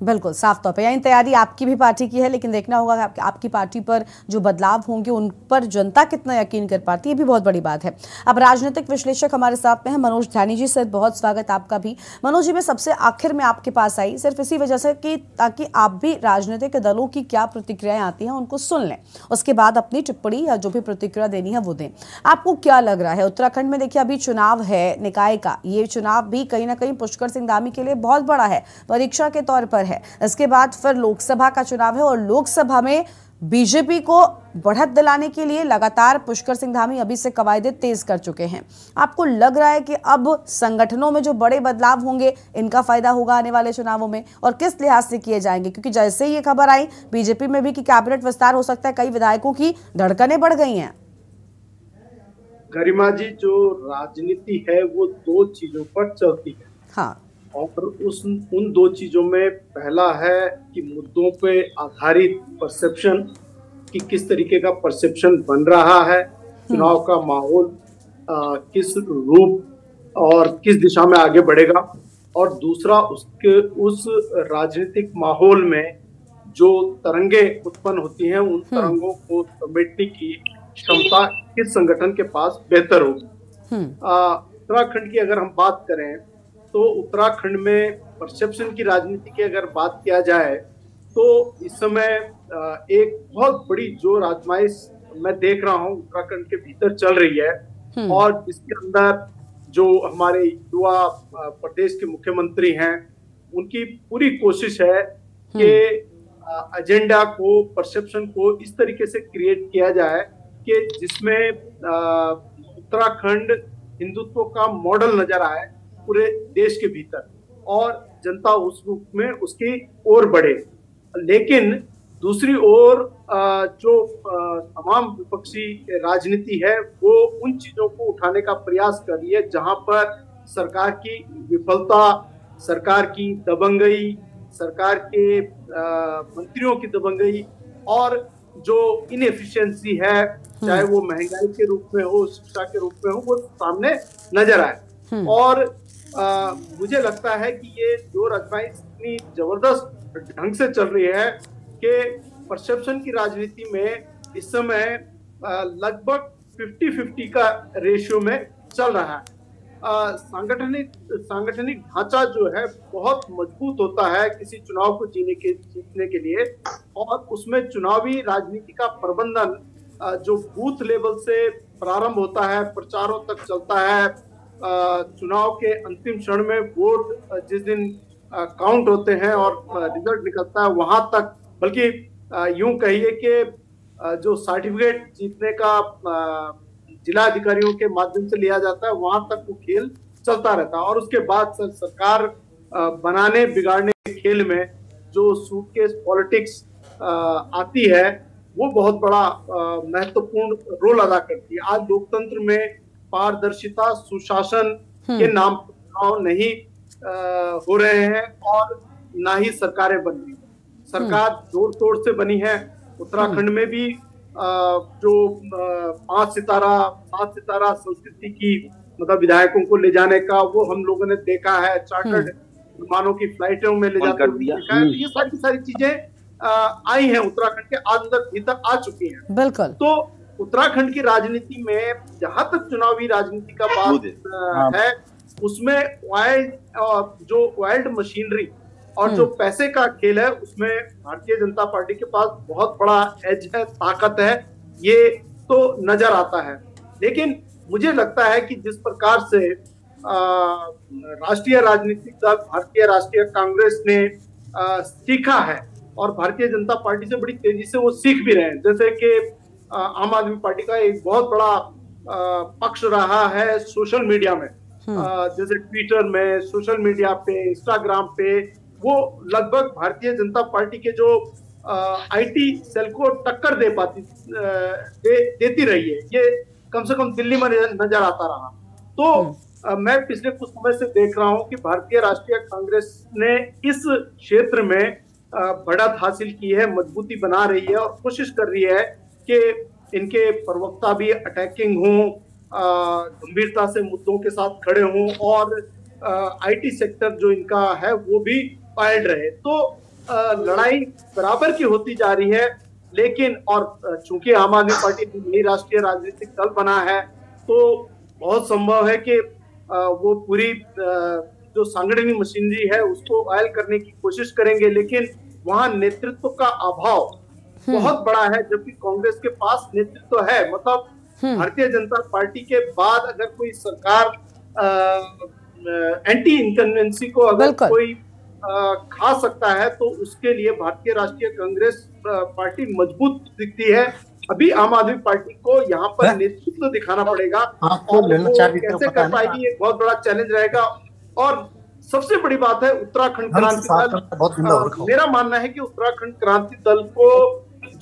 बिल्कुल साफ़ तौर पे। यानी तैयारी आपकी भी पार्टी की है लेकिन देखना होगा आप, आपकी पार्टी पर जो बदलाव होंगे उन पर जनता कितना यकीन कर पाती है भी बहुत बड़ी बात है। अब राजनीतिक विश्लेषक हमारे साथ में है मनोज ध्यानी जी सर बहुत स्वागत आपका भी। मनोज जी मैं सबसे आखिर में आपके पास आई सिर्फ़ इसी वजह से कि ताकि आप भी राजनीतिक दलों की क्या प्रतिक्रियाएँ आती हैं उनको सुन लें। उसके बाद अपनी टिप्पणी या जो भी प्रतिक्रिया देनी है वो दें। आपको क्या लग रहा है? उत्तराखंड में देखिए अभी चुनाव है निकाय का। ये चुनाव भी कहीं ना कहीं पुष्कर सिंह धामी के लिए बहुत बड़ा है। परीक्षा के तौर पर है। इसके बाद फिर लोकसभा का चुनाव है और लोकसभा में बीजेपी को बढ़त दिलाने के लिए लगातार पुष्कर सिंह धामी अभी से कवायदे तेज कर चुके हैं। आपको लग रहा है कि अब संगठनों में जो बड़े बदलाव होंगे इनका फ़ायदा होगा आने वाले चुनावों में? और किस लिहाज से किए जाएँगे? क्योंकि जैसे ही ये खबर आई बीजेपी में भी कि कैबिनेट विस्तार हो सकता है कई विधायकों की धड़कने बढ़ गई हैं। गरिमा जी जो राजनीति है वो दो चीज़ों पर चलती है। हाँ। और उस उन दो चीज़ों में पहला है कि मुद्दों पे आधारित परसेप्शन कि किस तरीके का परसेप्शन बन रहा है चुनाव का माहौल किस रूप और किस दिशा में आगे बढ़ेगा। और दूसरा उसके उस राजनीतिक माहौल में जो तरंगे उत्पन्न होती हैं उन तरंगों को समेटने की क्षमता किस संगठन के पास बेहतर होगी। हम्म। उत्तराखंड की अगर हम बात करें तो उत्तराखंड में परसेप्शन की राजनीति की अगर बात किया जाए तो इस समय एक बहुत बड़ी ज़ोर आजमाइश मैं देख रहा हूँ उत्तराखंड के भीतर चल रही है। हम्म। और इसके अंदर जो हमारे युवा प्रदेश के मुख्यमंत्री हैं उनकी पूरी कोशिश है कि एजेंडा को परसेप्शन को इस तरीके से क्रिएट किया जाए कि जिसमें उत्तराखंड हिंदुत्व का मॉडल नज़र आए। पूरे देश के भीतर। और जनता उस रूप में उसकी ओर बढ़े। लेकिन दूसरी ओर जो तमाम विपक्षी राजनीति है वो उन चीज़ों को उठाने का प्रयास कर रही है जहाँ पर सरकार की विफलता सरकार की दबंगई सरकार के मंत्रियों की दबंगई और जो इनएफिशिएंसी है चाहे वो महँगाई के रूप में हो शिक्षा के रूप में हो वो सामने नज़र आए। और आ, मुझे लगता है कि ये ज़ोर आजमाइश इतनी ज़बरदस्त ढंग से चल रही है कि परसेप्शन की राजनीति में इस समय लगभग 50-50 का रेशियो में चल रहा है। सांगठनिक सांगठनिक ढांचा जो है बहुत मज़बूत होता है किसी चुनाव को जीने के जीतने के लिए और उसमें चुनावी राजनीति का प्रबंधन जो बूथ लेवल से प्रारंभ होता है प्रचारों तक चलता है चुनाव के अंतिम क्षण में वोट जिस दिन काउंट होते हैं और रिज़ल्ट निकलता है, वहाँ तक, बल्कि यूँ कहिए कि जो सर्टिफिकेट जीतने का जिला अधिकारियों के माध्यम से लिया जाता है, वहाँ तक वो खेल चलता रहता है। और उसके बाद सर, सरकार बनाने, बिगाड़ने के खेल में जो सूटकेस पॉलिटिक्स आती है, वो बहुत बड़ा महत्वपूर्ण रोल अदा करती है। आज लोकतंत्र में पारदर्शिता सुशासन के नाम पर चुनाव नहीं आ, हो रहे हैं और ना ही सरकारें बन रही सरकार ज़ोर तोड़ से बनी है। उत्तराखंड में भी आ, जो पाँच सितारा सात सितारा संस्कृति की मतलब विधायकों को ले जाने का वो हम लोगों ने देखा है। चार्टर्ड विमानों की फ्लाइटों में ले जाकर देखा है। तो ये सारी सारी चीज़ें आई हैं। उत्तराखंड के अंदर भीतर आ चुकी हैं। बिल्कुल। तो उत्तराखंड की राजनीति में जहाँ तक चुनावी राजनीति का बात है। उसमें वाइल्ड जो वाइल्ड मशीनरी और जो पैसे का खेल है उसमें भारतीय जनता पार्टी के पास बहुत बड़ा एज है ताकत है ये तो नज़र आता है। लेकिन मुझे लगता है कि जिस प्रकार से राष्ट्रीय राजनीतिक दल भारतीय राष्ट्रीय कांग्रेस ने अ, सीखा है और भारतीय जनता पार्टी से बड़ी तेज़ी से वो सीख भी रहे हैं जैसे कि आम आदमी पार्टी का एक बहुत बड़ा पक्ष रहा है सोशल मीडिया में। जैसे ट्विटर में सोशल मीडिया पे इंस्टाग्राम पे वो लगभग भारतीय जनता पार्टी के जो आईटी सेल को टक्कर दे पाती दे, देती रही है। ये कम से कम दिल्ली में नज़र आता रहा। तो अ, मैं पिछले कुछ समय से देख रहा हूँ कि भारतीय राष्ट्रीय कांग्रेस ने इस क्षेत्र में बढ़त हासिल की है मजबूती बना रही है और कोशिश कर रही है कि इनके प्रवक्ता भी अटैकिंग हों गंभीरता से मुद्दों के साथ खड़े हों और आईटी सेक्टर जो इनका है वो भी पायड रहे। तो अ, लड़ाई बराबर की होती जा रही है लेकिन और चूँकि आम आदमी पार्टी नई राष्ट्रीय राजनीतिक दल बना है तो बहुत संभव है कि वो पूरी जो सांगठनिक मशीनरी है उसको वायल करने की कोशिश करेंगे लेकिन वहाँ नेतृत्व का अभाव बहुत बड़ा है जबकि कांग्रेस के पास नेतृत्व तो है। मतलब भारतीय जनता पार्टी के बाद अगर कोई सरकार एंटी इनकन्वेंसी को अगर कोई अ, खा सकता है तो उसके लिए भारतीय राष्ट्रीय कांग्रेस पार्टी मज़बूत दिखती है। अभी आम आदमी पार्टी को यहाँ पर नेतृत्व तो दिखाना पड़ेगा। और वो तो कैसे कर पाएगी एक बहुत बड़ा चैलेंज रहेगा। और सबसे बड़ी बात है उत्तराखंड क्रांति दल हो मेरा मानना है कि उत्तराखंड क्रांति दल को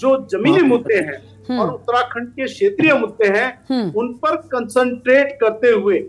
जो जमीनी मुद्दे हैं और उत्तराखंड के क्षेत्रीय मुद्दे हैं उन पर कंसंट्रेट करते हुए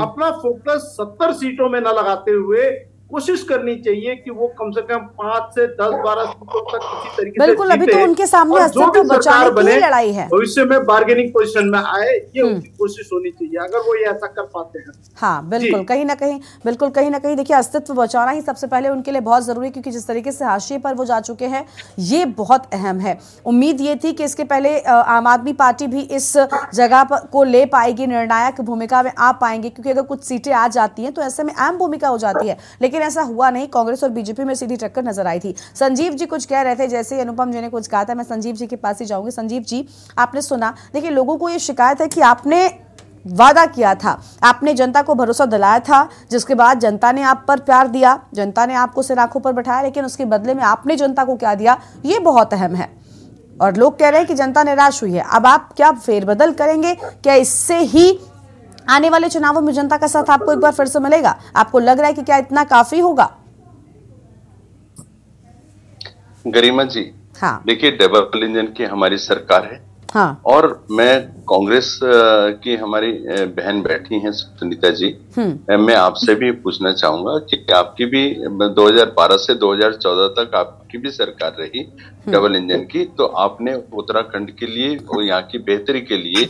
अपना फोकस सत्तर सीटों में न लगाते हुए कोशिश करनी चाहिए कि वो कम से कम पाँच से दस बारह सीटों तक किसी तरीके बिल्कुल, अभी तो उनके सामने जो अस्तित्व भी सरकार बने, लड़ाई है। भविष्य में बार्गेनिंग पोजीशन में आए ये उनकी कोशिश होनी चाहिए अगर वो ये ऐसा कर पाते हैं। हाँ बिल्कुल कहीं ना कहीं बिल्कुल कहीं ना कहीं देखिए अस्तित्व बचाना ही सबसे पहले उनके लिए बहुत ज़रूरी है क्योंकि जिस तरीके से हाशिए पर वो जा चुके हैं ये बहुत अहम है। उम्मीद ये थी कि इसके पहले आम आदमी पार्टी भी इस जगह को ले पाएगी निर्णायक भूमिका में आ पाएँगे क्योंकि अगर कुछ सीटें आ जाती हैं तो ऐसे में अहम भूमिका हो जाती है। लेकिन ऐसा हुआ नहीं। कांग्रेस और बीजेपी में सीधी टक्कर नज़र आई थी। संजीव जी कुछ कह रहे थे, जैसे अनुपम जी ने कुछ कहा था, मैं संजीव जी के पास ही जाऊँगी। संजीव जी, आपने सुना। देखिए, लोगों को ये शिकायत है कि आपने वादा किया था। आपने जनता को भरोसा दिलाया था, जिसके बाद जनता ने आप पर प्यार दिया, जनता ने आपको सिर आँखों पर बैठाया, लेकिन उसके बदले में आपने जनता को क्या दिया, ये बहुत अहम है। और लोग कह रहे हैं कि जनता निराश हुई है। अब आप क्या फेरबदल करेंगे? क्या इससे ही आने वाले चुनावों में जनता का साथ आपको एक बार फिर से मिलेगा। आपको लग रहा है कि क्या इतना काफ़ी होगा? गरिमा जी हाँ। देखिए डबल इंजन की हमारी सरकार है। हाँ। और मैं कांग्रेस की हमारी बहन बैठी हैं सुनीता जी। हम्म। मैं आपसे भी पूछना चाहूँगा कि आपकी भी अ, 2012 से 2014 तक आपकी भी सरकार रही डबल इंजन की तो आपने उत्तराखंड के लिए और यहाँ की बेहतरी के लिए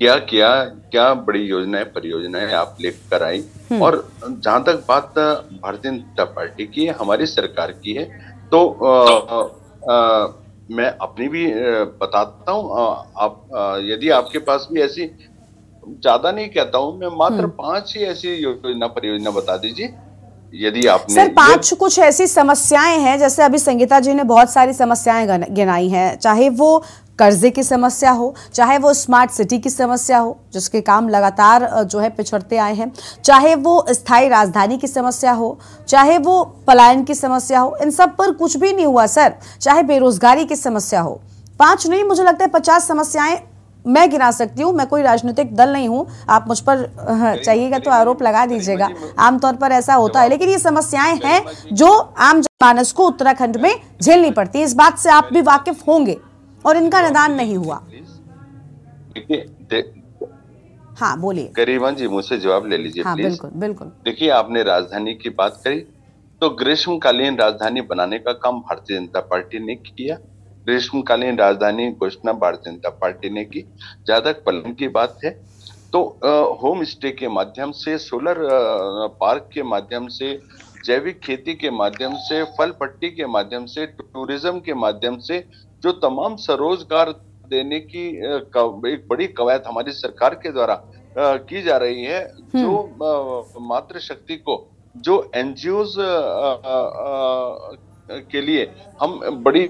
क्या किया क्या बड़ी योजनाएँ परियोजनाएँ आप लेकर आई? और जहाँ तक बात भारतीय जनता पार्टी की है हमारी सरकार की है तो अ, अ, अ, मैं अपनी भी बताता हूँ आप यदि आपके पास भी ऐसी ज़्यादा नहीं कहता हूँ मैं मात्र पाँच ही ऐसी योजना परियोजना बता दीजिए यदि आपने सर पाँच कुछ ऐसी समस्याएँ हैं जैसे अभी संगीता जी ने बहुत सारी समस्याएँ गिनाई हैं चाहे वो कर्जे की समस्या हो चाहे वो स्मार्ट सिटी की समस्या हो जिसके काम लगातार जो है पिछड़ते आए हैं चाहे वो स्थायी राजधानी की समस्या हो चाहे वो पलायन की समस्या हो इन सब पर कुछ भी नहीं हुआ सर। चाहे बेरोजगारी की समस्या हो। पाँच नहीं मुझे लगता है पचास समस्याएँ मैं गिना सकती हूँ मैं कोई राजनीतिक दल नहीं हूँ आप मुझ पर चाहिएगा तो आरोप लगा दीजिएगा। आमतौर पर ऐसा होता है लेकिन ये समस्याएँ हैं जो आम जनमानस को उत्तराखंड में झेलनी पड़ती है। इस बात से आप भी वाकिफ होंगे। और इनका निदान नहीं हुआ। हाँ बोलिए। गरिमा जी मुझसे जवाब ले लीजिए हाँ बिल्कुल बिल्कुल। देखिए आपने राजधानी की बात करी तो ग्रीष्मकालीन राजधानी बनाने का काम भारतीय जनता पार्टी ने किया। ग्रीष्मकालीन राजधानी घोषणा भारतीय जनता पार्टी ने की। जहाँ तक पलन की बात है तो होम स्टे के माध्यम से सोलर पार्क के माध्यम से जैविक खेती के माध्यम से फल पट्टी के माध्यम से टूरिज़्म के माध्यम से जो तमाम स्वरोजगार देने की एक बड़ी कवायद हमारी सरकार के द्वारा की जा रही है जो मातृशक्ति को जो एनजीओ के लिए हम बड़ी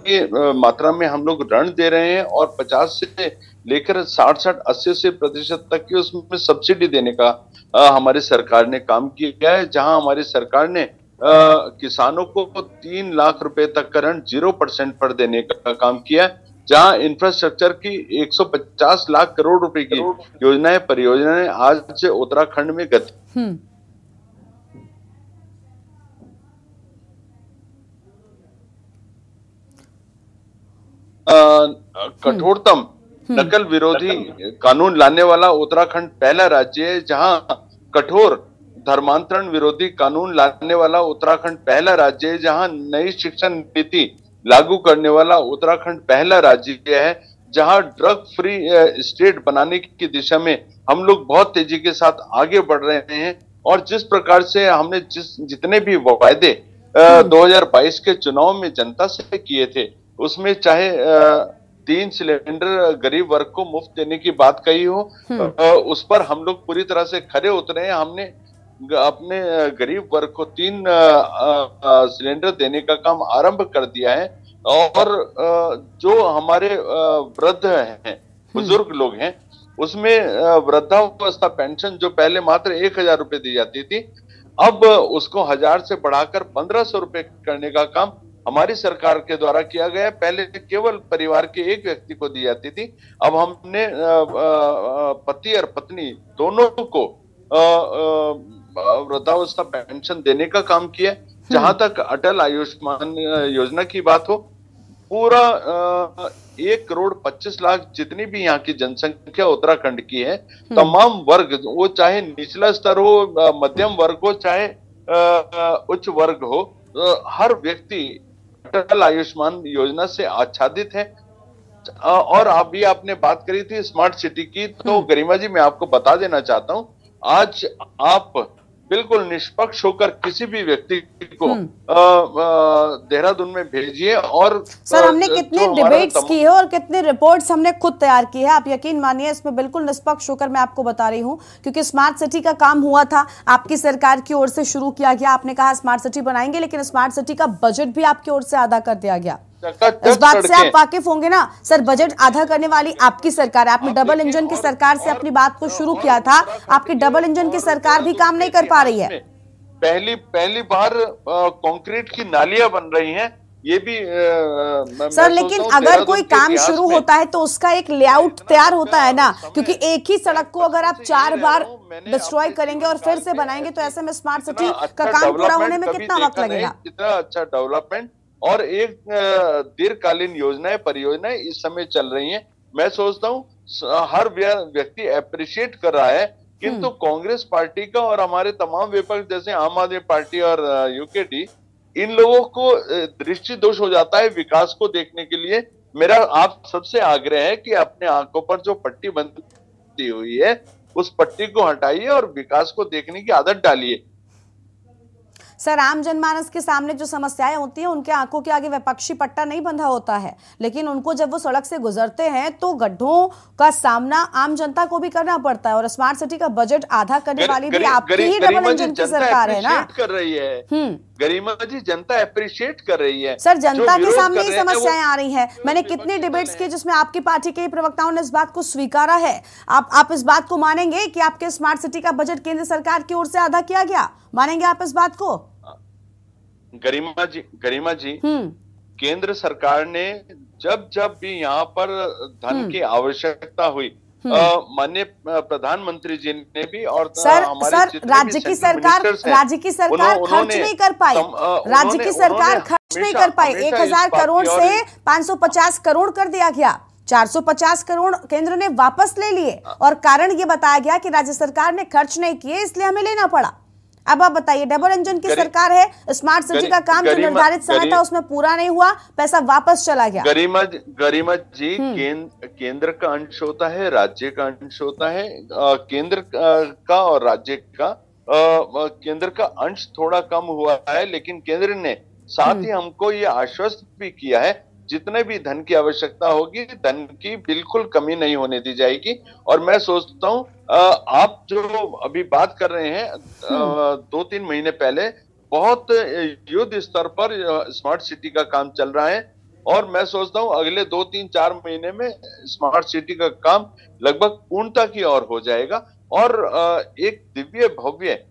मात्रा में हम लोग ऋण दे रहे हैं और 50 से लेकर 60 साठ अस्सी से प्रतिशत तक की उसमें सब्सिडी देने का हमारी सरकार ने काम किया है जहाँ हमारी सरकार ने किसानों को तीन लाख रुपए तक का ऋण ज़ीरो परसेंट पर देने का काम किया है जहाँ इंफ्रास्ट्रक्चर की 150 लाख करोड़ रुपए की योजनाएँ परियोजनाएँ आज से उत्तराखंड में गति हम्म। कठोरतम नकल विरोधी कानून लाने वाला उत्तराखंड पहला राज्य है जहाँ कठोर धर्मांतरण विरोधी कानून लाने वाला उत्तराखंड पहला राज्य है जहाँ नई शिक्षा नीति लागू करने वाला उत्तराखंड पहला राज्य है जहाँ ड्रग फ्री स्टेट बनाने की दिशा में हम लोग बहुत तेज़ी के साथ आगे बढ़ रहे हैं और जिस प्रकार से हमने जिस जितने भी वायदे अ, 2022 के चुनाव में जनता से किए थे उसमें चाहे तीन सिलेंडर गरीब वर्ग को मुफ़्त देने की बात कही हो उस पर हम लोग पूरी तरह से खड़े उतरे हैं हमने अपने गरीब वर्ग को तीन सिलेंडर देने का काम आरंभ कर दिया है और जो हमारे वृद्ध हैं बुज़ुर्ग लोग हैं उसमें वृद्धावस्था पेंशन जो पहले मात्र एक हज़ार रुपए दी जाती थी अब उसको हज़ार से बढ़ाकर पंद्रह सौ रुपए करने का काम हमारी सरकार के द्वारा किया गया है। पहले केवल परिवार के एक व्यक्ति को दी जाती थी अब हमने पति और पत्नी दोनों को अ, अ, वृद्धावस्था पेंशन देने का काम किया जहाँ तक अटल आयुष्मान योजना की बात हो पूरा एक करोड़ पच्चीस लाख जितनी भी यहाँ की जनसंख्या उत्तराखंड की है तमाम वर्ग वो चाहे निचला स्तर हो मध्यम वर्ग हो चाहे उच्च वर्ग हो हर व्यक्ति अटल आयुष्मान योजना से आच्छादित है। और अभी आपने बात करी थी स्मार्ट सिटी की तो गरिमा जी मैं आपको बता देना चाहता हूँ आज आप बिल्कुल निष्पक्ष होकर किसी भी व्यक्ति को अ, देहरादून में भेजिए और सर हमने कितनी डिबेट्स की है और कितनी रिपोर्ट्स हमने खुद तैयार की है। आप यकीन मानिए इसमें बिल्कुल निष्पक्ष होकर मैं आपको बता रही हूँ क्योंकि स्मार्ट सिटी का काम हुआ था आपकी सरकार की ओर से शुरू किया गया आपने कहा स्मार्ट सिटी बनाएँगे लेकिन स्मार्ट सिटी का बजट भी आपकी ओर से अदा कर दिया गया। इस बात से आप वाकिफ होंगे ना सर बजट आधा करने वाली आपकी सरकार है। आपने डबल इंजन की सरकार से अपनी बात को शुरू किया था। आपकी डबल इंजन की सरकार भी काम नहीं कर पा रही है। पहली पहली बार कंक्रीट की नालियाँ बन रही हैं। ये भी मैं- सर लेकिन अगर कोई काम शुरू होता है तो उसका एक लेआउट तैयार होता है ना क्योंकि एक ही सड़क को अगर आप चार बार डिस्ट्रॉय करेंगे और फिर से बनाएँगे तो ऐसे में स्मार्ट सिटी का अच्छा काम पूरा होने में कितना वक्त लगेगा? इतना अच्छा डेवलपमेंट और एक दीर्घकालीन योजनाएँ परियोजनाएँ इस समय चल रही हैं। मैं सोचता हूँ हर व्यक्ति अप्रिशिएट कर रहा है किंतु कांग्रेस पार्टी का और हमारे तमाम विपक्ष जैसे आम आदमी पार्टी और यूकेडी इन लोगों को दृष्टि दोष हो जाता है विकास को देखने के लिए। मेरा आप सबसे आग्रह है कि अपने आँखों पर जो पट्टी बंदी हुई है उस पट्टी को हटाइए और विकास को देखने की आदत डालिए। सर आम जनमानस के सामने जो समस्याएँ होती हैं उनके आँखों के आगे विपक्षी पट्टा नहीं बंधा होता है। लेकिन उनको जब वो सड़क से गुजरते हैं तो गड्ढों का सामना आम जनता को भी करना पड़ता है और स्मार्ट सिटी का बजट आधा करने वाली भी आपकी ही डबल इंजन की सरकार है ना? कर रही है। हम्म। गरिमा जी जनता अप्रिशिएट कर रही है। सर जनता के सामने ही समस्याएँ आ रही हैं। मैंने कितनी डिबेट्स की जिसमें आपकी पार्टी के प्रवक्ताओं ने इस बात को स्वीकारा है? आप आप इस बात को मानेंगे कि आपके स्मार्ट सिटी का बजट केंद्र सरकार की ओर से आधा किया गया? मानेंगे आप इस बात को? गरिमा जी गरिमा जी हम्म। केंद्र सरकार ने जब जब भी यहाँ पर धन की आवश्यकता हुई माननीय प्रधानमंत्री जी ने भी और सर सर राज्य की सरकार राज्य की सरकार खर्च नहीं कर पाई। राज्य की सरकार खर्च नहीं कर पाई। एक हज़ार करोड़ से 550 करोड़ कर दिया गया। 450 करोड़ केंद्र ने वापस ले लिए। और कारण ये बताया गया कि राज्य सरकार ने खर्च नहीं किए इसलिए हमें लेना पड़ा। अब आप बताइए डबल इंजन की सरकार है स्मार्ट सिटी का काम जो निर्धारित समय था उसमें पूरा नहीं हुआ पैसा वापस चला गया। गरिमा गरिमा जी केंद्र केंद्र का अंश होता है राज्य का अंश होता है केंद्र का और राज्य का केंद्र का अंश थोड़ा कम हुआ है लेकिन केंद्र ने साथ ही हमको ये आश्वस्त भी किया है जितने भी धन की आवश्यकता होगी धन की बिल्कुल कमी नहीं होने दी जाएगी। और मैं सोचता हूँ आप जो अभी बात कर रहे हैं दो तीन महीने पहले बहुत युद्ध स्तर पर स्मार्ट सिटी का काम चल रहा है। और मैं सोचता हूँ अगले दो तीन चार महीने में स्मार्ट सिटी का काम लगभग पूर्णता की ओर हो जाएगा। और एक दिव्य भव्य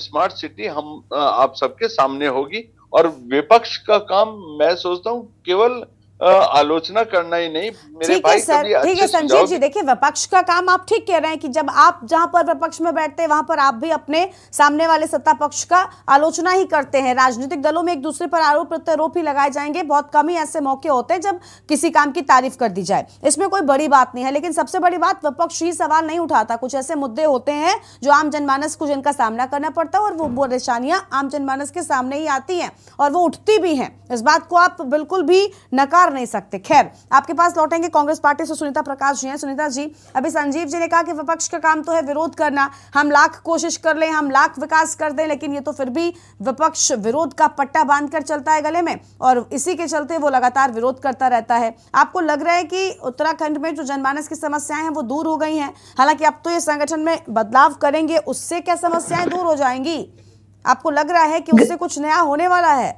स्मार्ट सिटी हम आप सबके सामने होगी। और विपक्ष का काम मैं सोचता हूँ केवल आलोचना करना ही नहीं। मेरे ठीक है भाई सर ठीक है संजीव जी देखिए विपक्ष का काम आप ठीक कह रहे हैं कि जब आप जहाँ पर विपक्ष में बैठते हैं वहाँ पर आप भी अपने सामने वाले सत्ता पक्ष का आलोचना ही करते हैं। राजनीतिक दलों में एक दूसरे पर आरोप प्रत्यारोप ही लगाए जाएँगे। बहुत कम ही ऐसे मौके होते हैं जब किसी काम की तारीफ़ कर दी जाए। इसमें कोई बड़ी बात नहीं है लेकिन सबसे बड़ी बात विपक्ष ही सवाल नहीं उठाता। कुछ ऐसे मुद्दे होते हैं जो आम जनमानस को जिनका सामना करना पड़ता है और वो परेशानियाँ आम जनमानस के सामने ही आती हैं और वो उठती भी हैं। इस बात को आप बिल्कुल भी नकार नहीं सकते। खैर, आपके पास लौटेंगे कांग्रेस पार्टी से सुनीता प्रकाश जी हैं। सुनीता जी, अभी संजीव जी ने कहा कि विपक्ष का काम तो है विरोध करना। हम लाख कोशिश कर लें, हम लाख विकास कर दें, लेकिन ये तो फिर भी विपक्ष विरोध का पट्टा बाँध कर चलता है गले में, और इसी के चलते वो लगातार विरोध करता रहता है। आपको लग रहा है कि उत्तराखंड में जो जनमानस की समस्याएँ हैं, वो दूर हो गई हैं? हालाँकि अब तो ये संगठन में बदलाव करेंगे, उससे क्या समस्याएँ दूर हो जाएँगी? आपको लग रहा है कि उससे कुछ नया होने वाला है?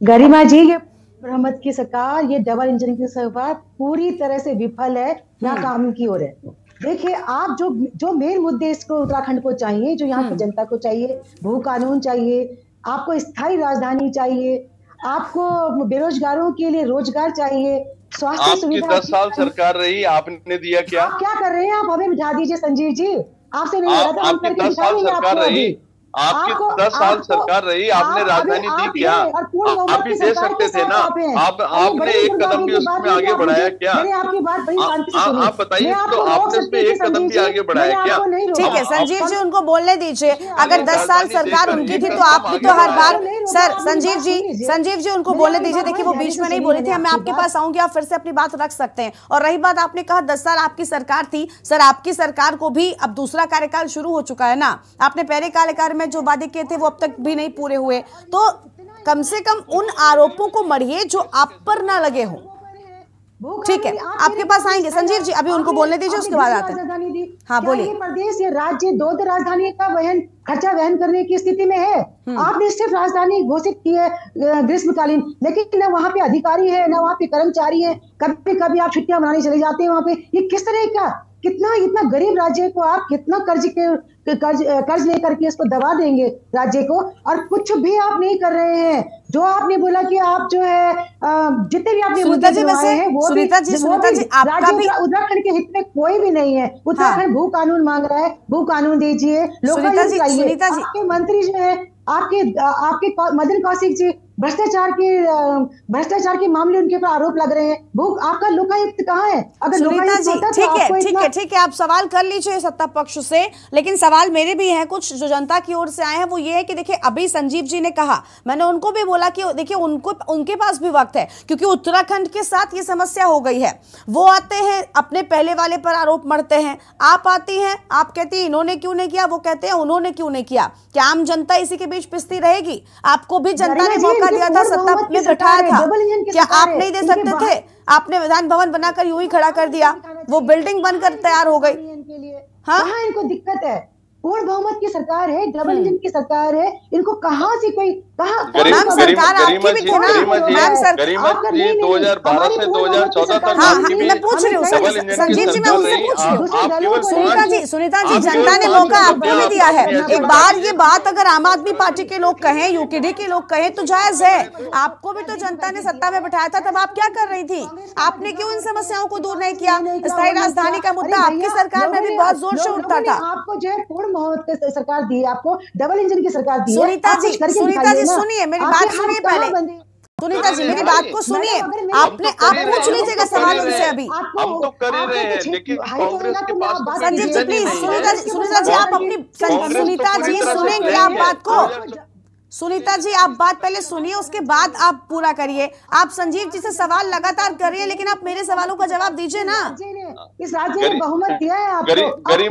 गरिमा जी ये रहमत की सरकार ये डबल इंजन की सरकार पूरी तरह से विफल है ना कानून की ओर है। देखिए आप जो जो मेन मुद्दे इसको उत्तराखंड को चाहिए जो यहाँ की जनता को चाहिए भू कानून चाहिए आपको स्थायी राजधानी चाहिए आपको बेरोजगारों के लिए रोज़गार चाहिए स्वास्थ्य सुविधा दस साल सरकार रही आपने दिया क्या? आप क्या कर रहे हैं? आप हमें बिठा दीजिए संजीव जी। आपसे नहीं आप- हम आपकी करके दस साल दिखाएँगे सरकार आपको रही। आपकी आपको- दस साल सरकार रही आपने राजधानी दी क्या? आप भी दे सकते थे ना? आप आपने एक कदम भी उसमें आगे बढ़ाया क्या? आप बताइए तो आपने उसमें एक कदम संजीव भी जी, आगे बढ़ाया क्या? ठीक है संजीव जी उनको बोलने दीजिए। अगर दस साल सरकार उनकी थी तो आप भी तो हर बार सर संजीव जी संजीव जी उनको बोलने दीजिए देखिए वो बीच में नहीं बोली थी मैं आपके पास आऊँगी आप फिर से अपनी बात रख सकते हैं। और रही बात आपने कहा 10 साल आपकी सरकार थी। सर आपकी सरकार को भी अब दूसरा कार्यकाल शुरू हो चुका है ना आपने पहले कार्यकाल में जो वादे किए थे वो अब तक भी नहीं पूरे हुए तो कम से कम उन आरोपों को मढ़िए जो आप पर ना लगे हो ठीक है, आपके पास आएँगे। संजीव जी, अभी उनको बोलने दीजिए, उसके बाद आते हैं। हाँ, बोलिए। प्रदेश ये राज्य दो दो राजधानी का वहन खर्चा वहन करने की स्थिति में है हम्म। आपने सिर्फ़ राजधानी घोषित की है ग्रीष्मकालीन लेकिन न वहाँ पे अधिकारी है न वहाँ पे कर्मचारी है कभी कभी आप छुट्टियाँ मनाने चले जाते हैं वहाँ पे ये किस तरह का कितना इतना गरीब राज्य को आप कितना कर्ज के कर्ज कर्ज लेकर के इसको दबा देंगे राज्य को। और कुछ भी आप नहीं कर रहे हैं। जो आपने बोला कि आप जो है जितने भी आपने मुद्दे हैं, वो भी- सुनीता जी, सुनीता जी, आपका भी- उत्तराखंड के हित में कोई भी नहीं है। उत्तराखंड भू कानून मांग रहा है भू कानून दीजिए जी। आपके मंत्री जो है आपके आपके मदन कौशिक जी भ्रष्टाचार के भ्रष्टाचार के मामले उनके ऊपर आरोप लग रहे हैं। भू आपका लोकायुक्त कहाँ है? अगर लोकायुक्त होता तो ठीक है ठीक है ठीक है आप सवाल कर लीजिए सत्ता पक्ष से लेकिन सवाल मेरे भी हैं कुछ जो जनता की ओर से आए हैं वो ये है कि देखिए अभी संजीव जी ने कहा मैंने उनको भी बोला कि देखिए उनको उनके पास भी वक्त है क्योंकि उत्तराखंड के साथ ये समस्या हो गई है। वो आते हैं अपने पहले वाले पर आरोप मरते हैं। आप आती हैं आप कहती हैं इन्होंने क्यों नहीं किया? वो कहते हैं उन्होंने क्यों नहीं किया? क्या आम जनता इसी के बीच पिसती रहेगी? आपको भी जनता ने जी, मौका दिया था सत्ता बहुमत की में बैठाया था। क्या आप नहीं दे सकते थे? आपने विधान भवन बनाकर यूँ ही खड़ा कर दिया। वो बिल्डिंग बनकर तैयार हो गई। हाँ? इनको दिक्कत है। पूर्ण बहुमत की सरकार है? डबल हम्म। इंजन की सरकार है? इनको कहाँ से कोई कहाँ गरीब- मैम, सरकार आपकी भी जी- थी ना? मैम, सर- गरिमा आपका जी नहीं, नहीं, 2012 से बहुमत की 2014 तक हाँ हाँ मैं पूछ रही हूँ संजीव जी मैं उनसे पूछ रही हूँ। सुनीता जी सुनीता जी जनता ने मौका आपको भी दिया है। एक बार ये बात अगर आम आदमी पार्टी के लोग कहें यूकेडी के लोग कहें तो जायज़ है। आपको भी तो जनता ने सत्ता में बैठाया था तब आप क्या कर रही थी? आपने क्यों इन समस्याओं को दूर नहीं किया? स्थायी राजधानी का मुद्दा आपकी सरकार में भी बहुत ज़ोर से उठता था। आपको जो है बहुमत सरकार दी आपको डबल इंजन की सरकार दी सुनीता जी सुनीता जी सुनिए मेरी बात सुनिए पहले। सुनीता जी मेरी बात को सुनिए। आपने आप पूछ लीजिएगा सवाल उनसे अभी। हम तो कर ही रहे हैं, लेकिन कांग्रेस के तो तो संजीव जी प्लीज़ सुनीता जी सुनीता जी आप अपनी सुनीता जी सुनेंगे आप बात को। सुनीता जी आप बात पहले सुनिए उसके बाद आप पूरा करिए। आप संजीव जी से सवाल लगातार कर रही हैं लेकिन आप मेरे सवालों का जवाब दीजिए ने। इस राज्य ने बहुमत दिया है आपको। गरी-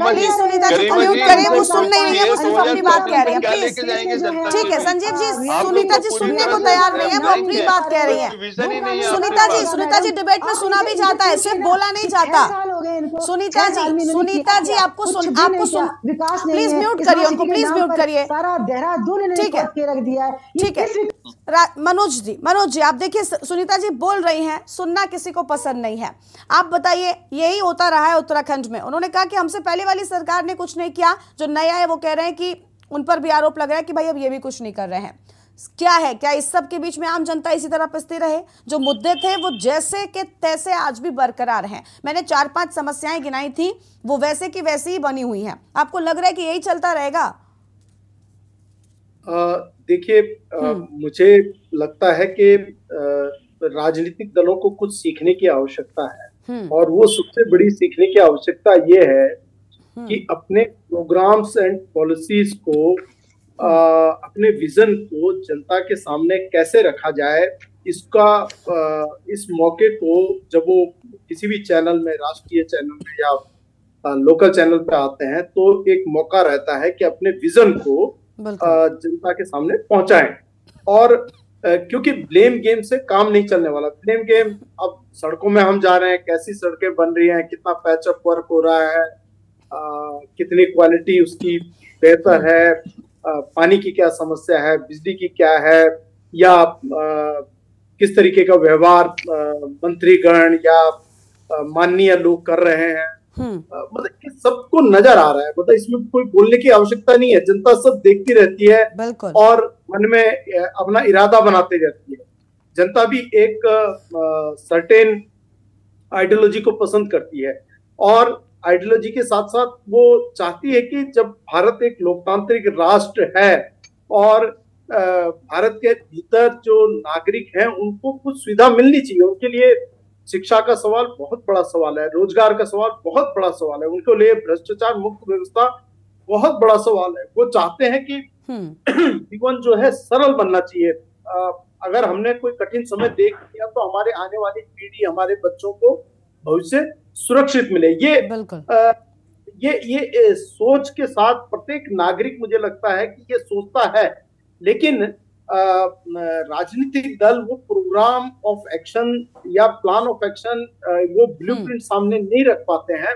आप जी- सुनीता जी को गरिमा म्यूट जी, करिए वो सुन नहीं रही है वो सिर्फ़ अपनी बात कह रही है। प्लीज़ ठीक है संजीव जी सुनीता जी सुनने को तैयार नहीं है वो अपनी बात कह रही है। सुनीता जी सुनीता जी डिबेट में सुना भी जाता है सिर्फ़ बोला नहीं जाता। हो गए इनको? सुनीता जी सुनीता जी आपको सुन आपको सुन विकास प्लीज़ म्यूट करिए उनको प्लीज़ म्यूट करिए। सारा देहरादून ठीक है। रख दिया है। ठीक है। मनोज जी मनोज जी आप देखिए सुनीता जी बोल रही हैं सुनना किसी को पसंद नहीं है। आप बताइए यही होता रहा है उत्तराखंड में। उन्होंने कहा कि हमसे पहले वाली सरकार ने कुछ नहीं किया। जो नया है वो कह रहे हैं कि उन पर भी आरोप लग रहा है कि भाई अब ये भी कुछ नहीं कर रहे हैं। क्या है? क्या इस सब के बीच में आम जनता इसी तरह पिसती रहे? जो मुद्दे थे वो जैसे के तैसे आज भी बरकरार हैं। मैंने चार पाँच समस्याएँ गिनाई थी वो वैसे की वैसी ही बनी हुई हैं। आपको लग रहा है कि यही चलता रहेगा? देखिए मुझे लगता है कि राजनीतिक दलों को कुछ सीखने की आवश्यकता है। हम्म। और वो सबसे बड़ी सीखने की आवश्यकता ये है कि अपने प्रोग्राम्स एंड पॉलिसीज़ को अपने विजन को जनता के सामने कैसे रखा जाए इसका इस मौके को जब वो किसी भी चैनल में राष्ट्रीय चैनल में या लोकल चैनल पे आते हैं तो एक मौका रहता है कि अपने विजन को जनता के सामने पहुंचाएँ। और क्योंकि ब्लेम गेम से काम नहीं चलने वाला। ब्लेम गेम अब सड़कों में हम जा रहे हैं कैसी सड़कें बन रही हैं कितना पैचअप वर्क हो रहा है अ, कितनी क्वालिटी उसकी बेहतर है पानी की क्या समस्या है बिजली की क्या है या किस तरीके का व्यवहार मंत्रीगण या माननीय लोग कर रहे हैं? हम्म। मतलब ये सबको नज़र आ रहा है मतलब इसमें कोई बोलने की आवश्यकता नहीं है जनता सब देखती रहती है और मन में अपना इरादा बनाती रहती है। जनता भी एक सर्टेन आइडियोलॉजी को पसंद करती है और आइडियोलॉजी के साथ साथ वो चाहती है कि जब भारत एक लोकतांत्रिक राष्ट्र है और भारत के भीतर जो नागरिक हैं उनको कुछ सुविधा मिलनी चाहिए। उनके लिए शिक्षा का सवाल बहुत बड़ा सवाल है रोज़गार का सवाल बहुत बड़ा सवाल है उनके लिए भ्रष्टाचार मुक्त व्यवस्था बहुत बड़ा सवाल है। वो चाहते हैं कि हम्म। जीवन जो है सरल बनना चाहिए। अगर हमने कोई कठिन समय देख लिया तो हमारे आने वाली पीढ़ी हमारे बच्चों को भविष्य सुरक्षित मिले। ये बिल्कुल। अ, ये ये सोच के साथ प्रत्येक नागरिक मुझे लगता है कि ये सोचता है। लेकिन राजनीतिक दल वो प्रोग्राम ऑफ़ एक्शन या प्लान ऑफ़ एक्शन वो ब्लूप्रिंट सामने नहीं रख पाते हैं।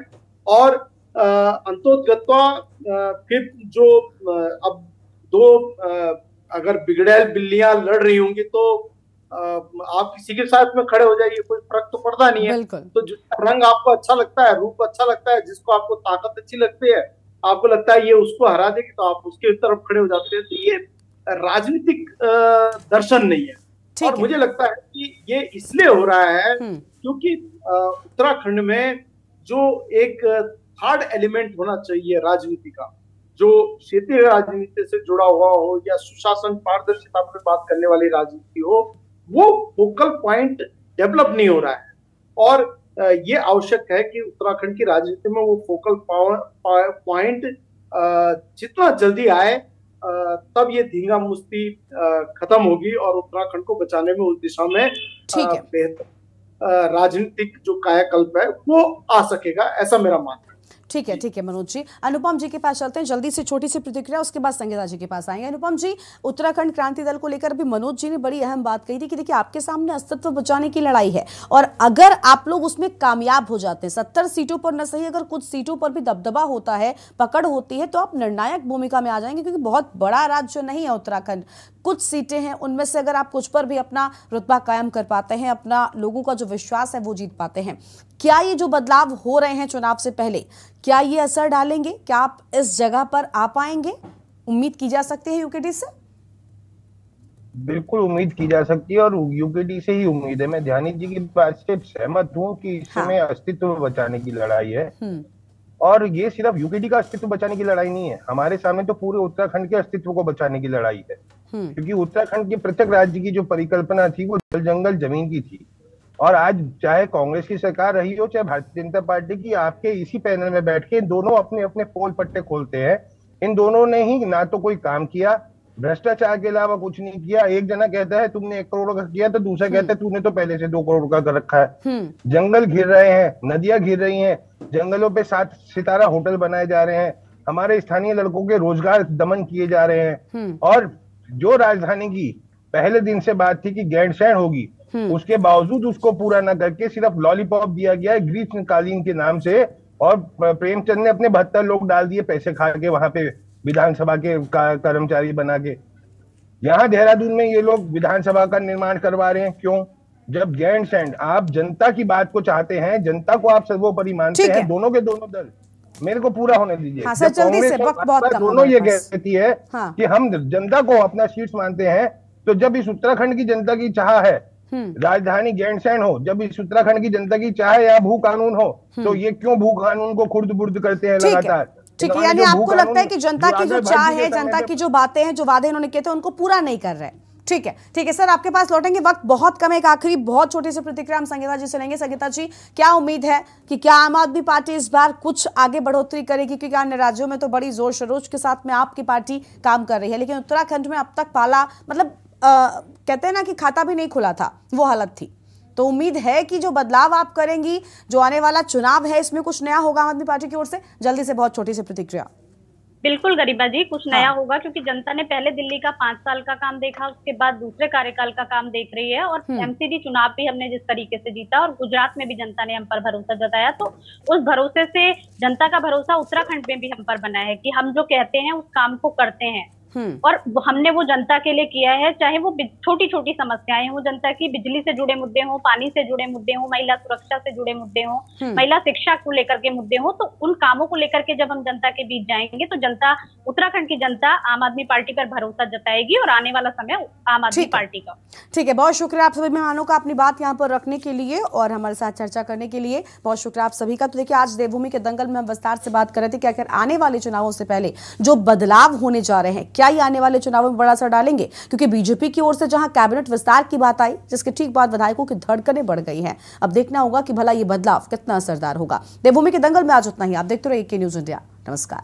और अ, अंतोगत्वा अ, फिर जो अब दो अगर बिगड़ैल बिल्लियाँ लड़ रही होंगी तो आप किसी के साथ में खड़े हो जाइए कोई फ़र्क तो पड़ता नहीं है। तो जिसका रंग आपको अच्छा लगता है रूप अच्छा लगता है जिसको आपको ताकत अच्छी लगती है आपको लगता है ये उसको हरा देगी तो आप उसके तरफ़ खड़े हो जाते हैं। तो ये राजनीतिक दर्शन नहीं है। और मुझे लगता है कि ये इसलिए हो रहा है हम्म। क्योंकि उत्तराखंड में जो एक थर्ड एलिमेंट होना चाहिए राजनीति का जो क्षेत्रीय राजनीति से जुड़ा हुआ हो या सुशासन पारदर्शिता पर बात करने वाली राजनीति हो वो फोकल पॉइंट डेवलप नहीं हो रहा है और ये आवश्यक है कि उत्तराखंड की राजनीति में वो फोकल पॉइंट जितना जल्दी आए तब ये धींगा मुस्ती खत्म होगी और उत्तराखंड को बचाने में उस दिशा में। बेहतर राजनीतिक जो कायाकल्प है वो आ सकेगा ऐसा मेरा मानना ठीक है ठीक है मनोज जी। अनुपम जी के पास चलते हैं। जल्दी से छोटी सी प्रतिक्रिया उसके बाद संगीता जी के पास आएँगे। अनुपम जी उत्तराखंड क्रांति दल को लेकर भी मनोज जी ने बड़ी अहम बात कही थी कि देखिए आपके सामने अस्तित्व बचाने की लड़ाई है और अगर आप लोग उसमें कामयाब हो जाते हैं सत्तर सीटों पर न सही अगर कुछ सीटों पर भी दबदबा होता है पकड़ होती है तो आप निर्णायक भूमिका में आ जाएँगे क्योंकि बहुत बड़ा राज्य नहीं है उत्तराखंड। कुछ सीटें हैं उनमें से अगर आप कुछ पर भी अपना रुतबा कायम कर पाते हैं अपना लोगों का जो विश्वास है वो जीत पाते हैं। क्या ये जो बदलाव हो रहे हैं चुनाव से पहले क्या ये असर डालेंगे? क्या आप इस जगह पर आ पाएँगे? उम्मीद की जा सकती है यूकेडी से? बिल्कुल उम्मीद की जा सकती है और यूकेडी से ही उम्मीद है। मैं ध्यानी जी की बात से सहमत हूँ कि इस हाँ। समय अस्तित्व बचाने की लड़ाई है। हम्म। और ये सिर्फ़ यूकेडी का अस्तित्व बचाने की लड़ाई नहीं है। हमारे सामने तो पूरे उत्तराखंड के अस्तित्व को बचाने की लड़ाई है। क्योंकि उत्तराखंड के पृथक राज्य की जो परिकल्पना थी वो जल जंगल ज़मीन की थी। और आज चाहे कांग्रेस की सरकार रही हो चाहे भारतीय जनता पार्टी की आपके इसी पैनल में बैठ के दोनों अपने अपने पोल पट्टे खोलते हैं। इन दोनों ने ही ना तो कोई काम किया भ्रष्टाचार के अलावा कुछ नहीं किया। एक जना कहता है तुमने एक करोड़ का किया तो दूसरा कहता है तूने तो पहले से दो करोड़ का कर रखा है। हम्म। जंगल घिर रहे हैं नदियाँ घिर रही हैं जंगलों पे सात सितारा होटल बनाए जा रहे हैं। हमारे स्थानीय लड़कों के रोज़गार दमन किए जा रहे हैं। हम्म। और जो राजधानी की पहले दिन से बात थी कि गैंड सैंड होगी हम्म। उसके बावजूद उसको पूरा ना करके सिर्फ़ लॉलीपॉप दिया गया है ग्रीष्मकालीन के नाम से और प्रेमचंद ने अपने बहत्तर लोग डाल दिए पैसे खा के वहाँ पे विधानसभा के कर्मचारी बना के यहाँ देहरादून में ये लोग विधानसभा का निर्माण करवा रहे हैं क्यों जब गैंड सैंड आप जनता की बात को चाहते हैं जनता को आप सर्वोपरि मानते है। दोनों के दोनों दल मेरे को पूरा होने दीजिए। हाँ, जल्दी कांग्रेस से, वक्त बहुत कम दोनों ये कहती है हाँ। कि हम जनता को अपना शीर्ष मानते हैं तो जब इस उत्तराखंड की जनता की चाह है हम्म। राजधानी गैंडसैंड हो जब इस उत्तराखंड की जनता की चाह या भू कानून हो तो ये क्यों भू कानून को खुर्द बुर्द करते हैं लगातार? ठीक है यानी आपको लगता है कि जनता की जो चाह है जनता की जो बातें हैं जो वादे इन्होंने किए थे उनको पूरा नहीं कर रहे। ठीक है ठीक है सर आपके पास लौटेंगे वक्त बहुत कम एक आखिरी बहुत छोटी सी प्रतिक्रिया हम संगीता जी से लेंगे। संगीता जी क्या उम्मीद है कि क्या आम आदमी पार्टी इस बार कुछ आगे बढ़ोतरी करेगी? क्योंकि अन्य राज्यों में तो बड़ी ज़ोर शरोज के साथ में आपकी पार्टी काम कर रही है लेकिन उत्तराखंड में अब तक पाला मतलब अ, कहते हैं ना कि खाता भी नहीं खुला था वो हालत थी। तो उम्मीद है कि जो बदलाव आप करेंगी जो आने वाला चुनाव है इसमें कुछ नया होगा आम आदमी पार्टी की ओर से? जल्दी से बहुत छोटी सी प्रतिक्रिया। बिल्कुल गरीबा जी कुछ नया हाँ। होगा क्योंकि जनता ने पहले दिल्ली का पाँच साल का काम देखा उसके बाद दूसरे कार्यकाल का काम देख रही है और हम्म। एमसीडी चुनाव भी हमने जिस तरीके से जीता और गुजरात में भी जनता ने हम पर भरोसा जताया तो उस भरोसे से जनता का भरोसा उत्तराखंड में भी हम पर बना है कि हम जो कहते हैं उस काम को करते हैं हम्म और हमने वो जनता के लिए किया है चाहे वो छोटी छोटी समस्याएँ हो जनता की बिजली से जुड़े मुद्दे हो पानी से जुड़े मुद्दे हो महिला सुरक्षा से जुड़े मुद्दे हो हम्म। महिला शिक्षा को लेकर के मुद्दे हो तो उन कामों को लेकर के जब हम जनता के बीच जाएँगे तो जनता उत्तराखंड की जनता आम आदमी पार्टी पर भरोसा जताएगी और आने वाला समय आम आदमी पार्टी का। ठीक है बहुत शुक्रिया आप सभी मेहमानों का अपनी बात यहाँ पर रखने के लिए और हमारे साथ चर्चा करने के लिए। बहुत शुक्रिया आप सभी का। तो देखिए आज देवभूमि के दंगल में हम विस्तार से बात कर रहे थे कि आखिर आने वाले चुनावों से पहले जो बदलाव होने जा रहे हैं क्या ये आने वाले चुनाव में बड़ा असर डालेंगे? क्योंकि बीजेपी की ओर से जहाँ कैबिनेट विस्तार की बात आई, जिसके ठीक बाद विधायकों की धड़कने बढ़ गई है। अब देखना होगा कि भला ये बदलाव कितना असरदार होगा। देवभूमि के दंगल में आज उतना ही। आप देखते रहे के न्यूज़ इंडिया। नमस्कार।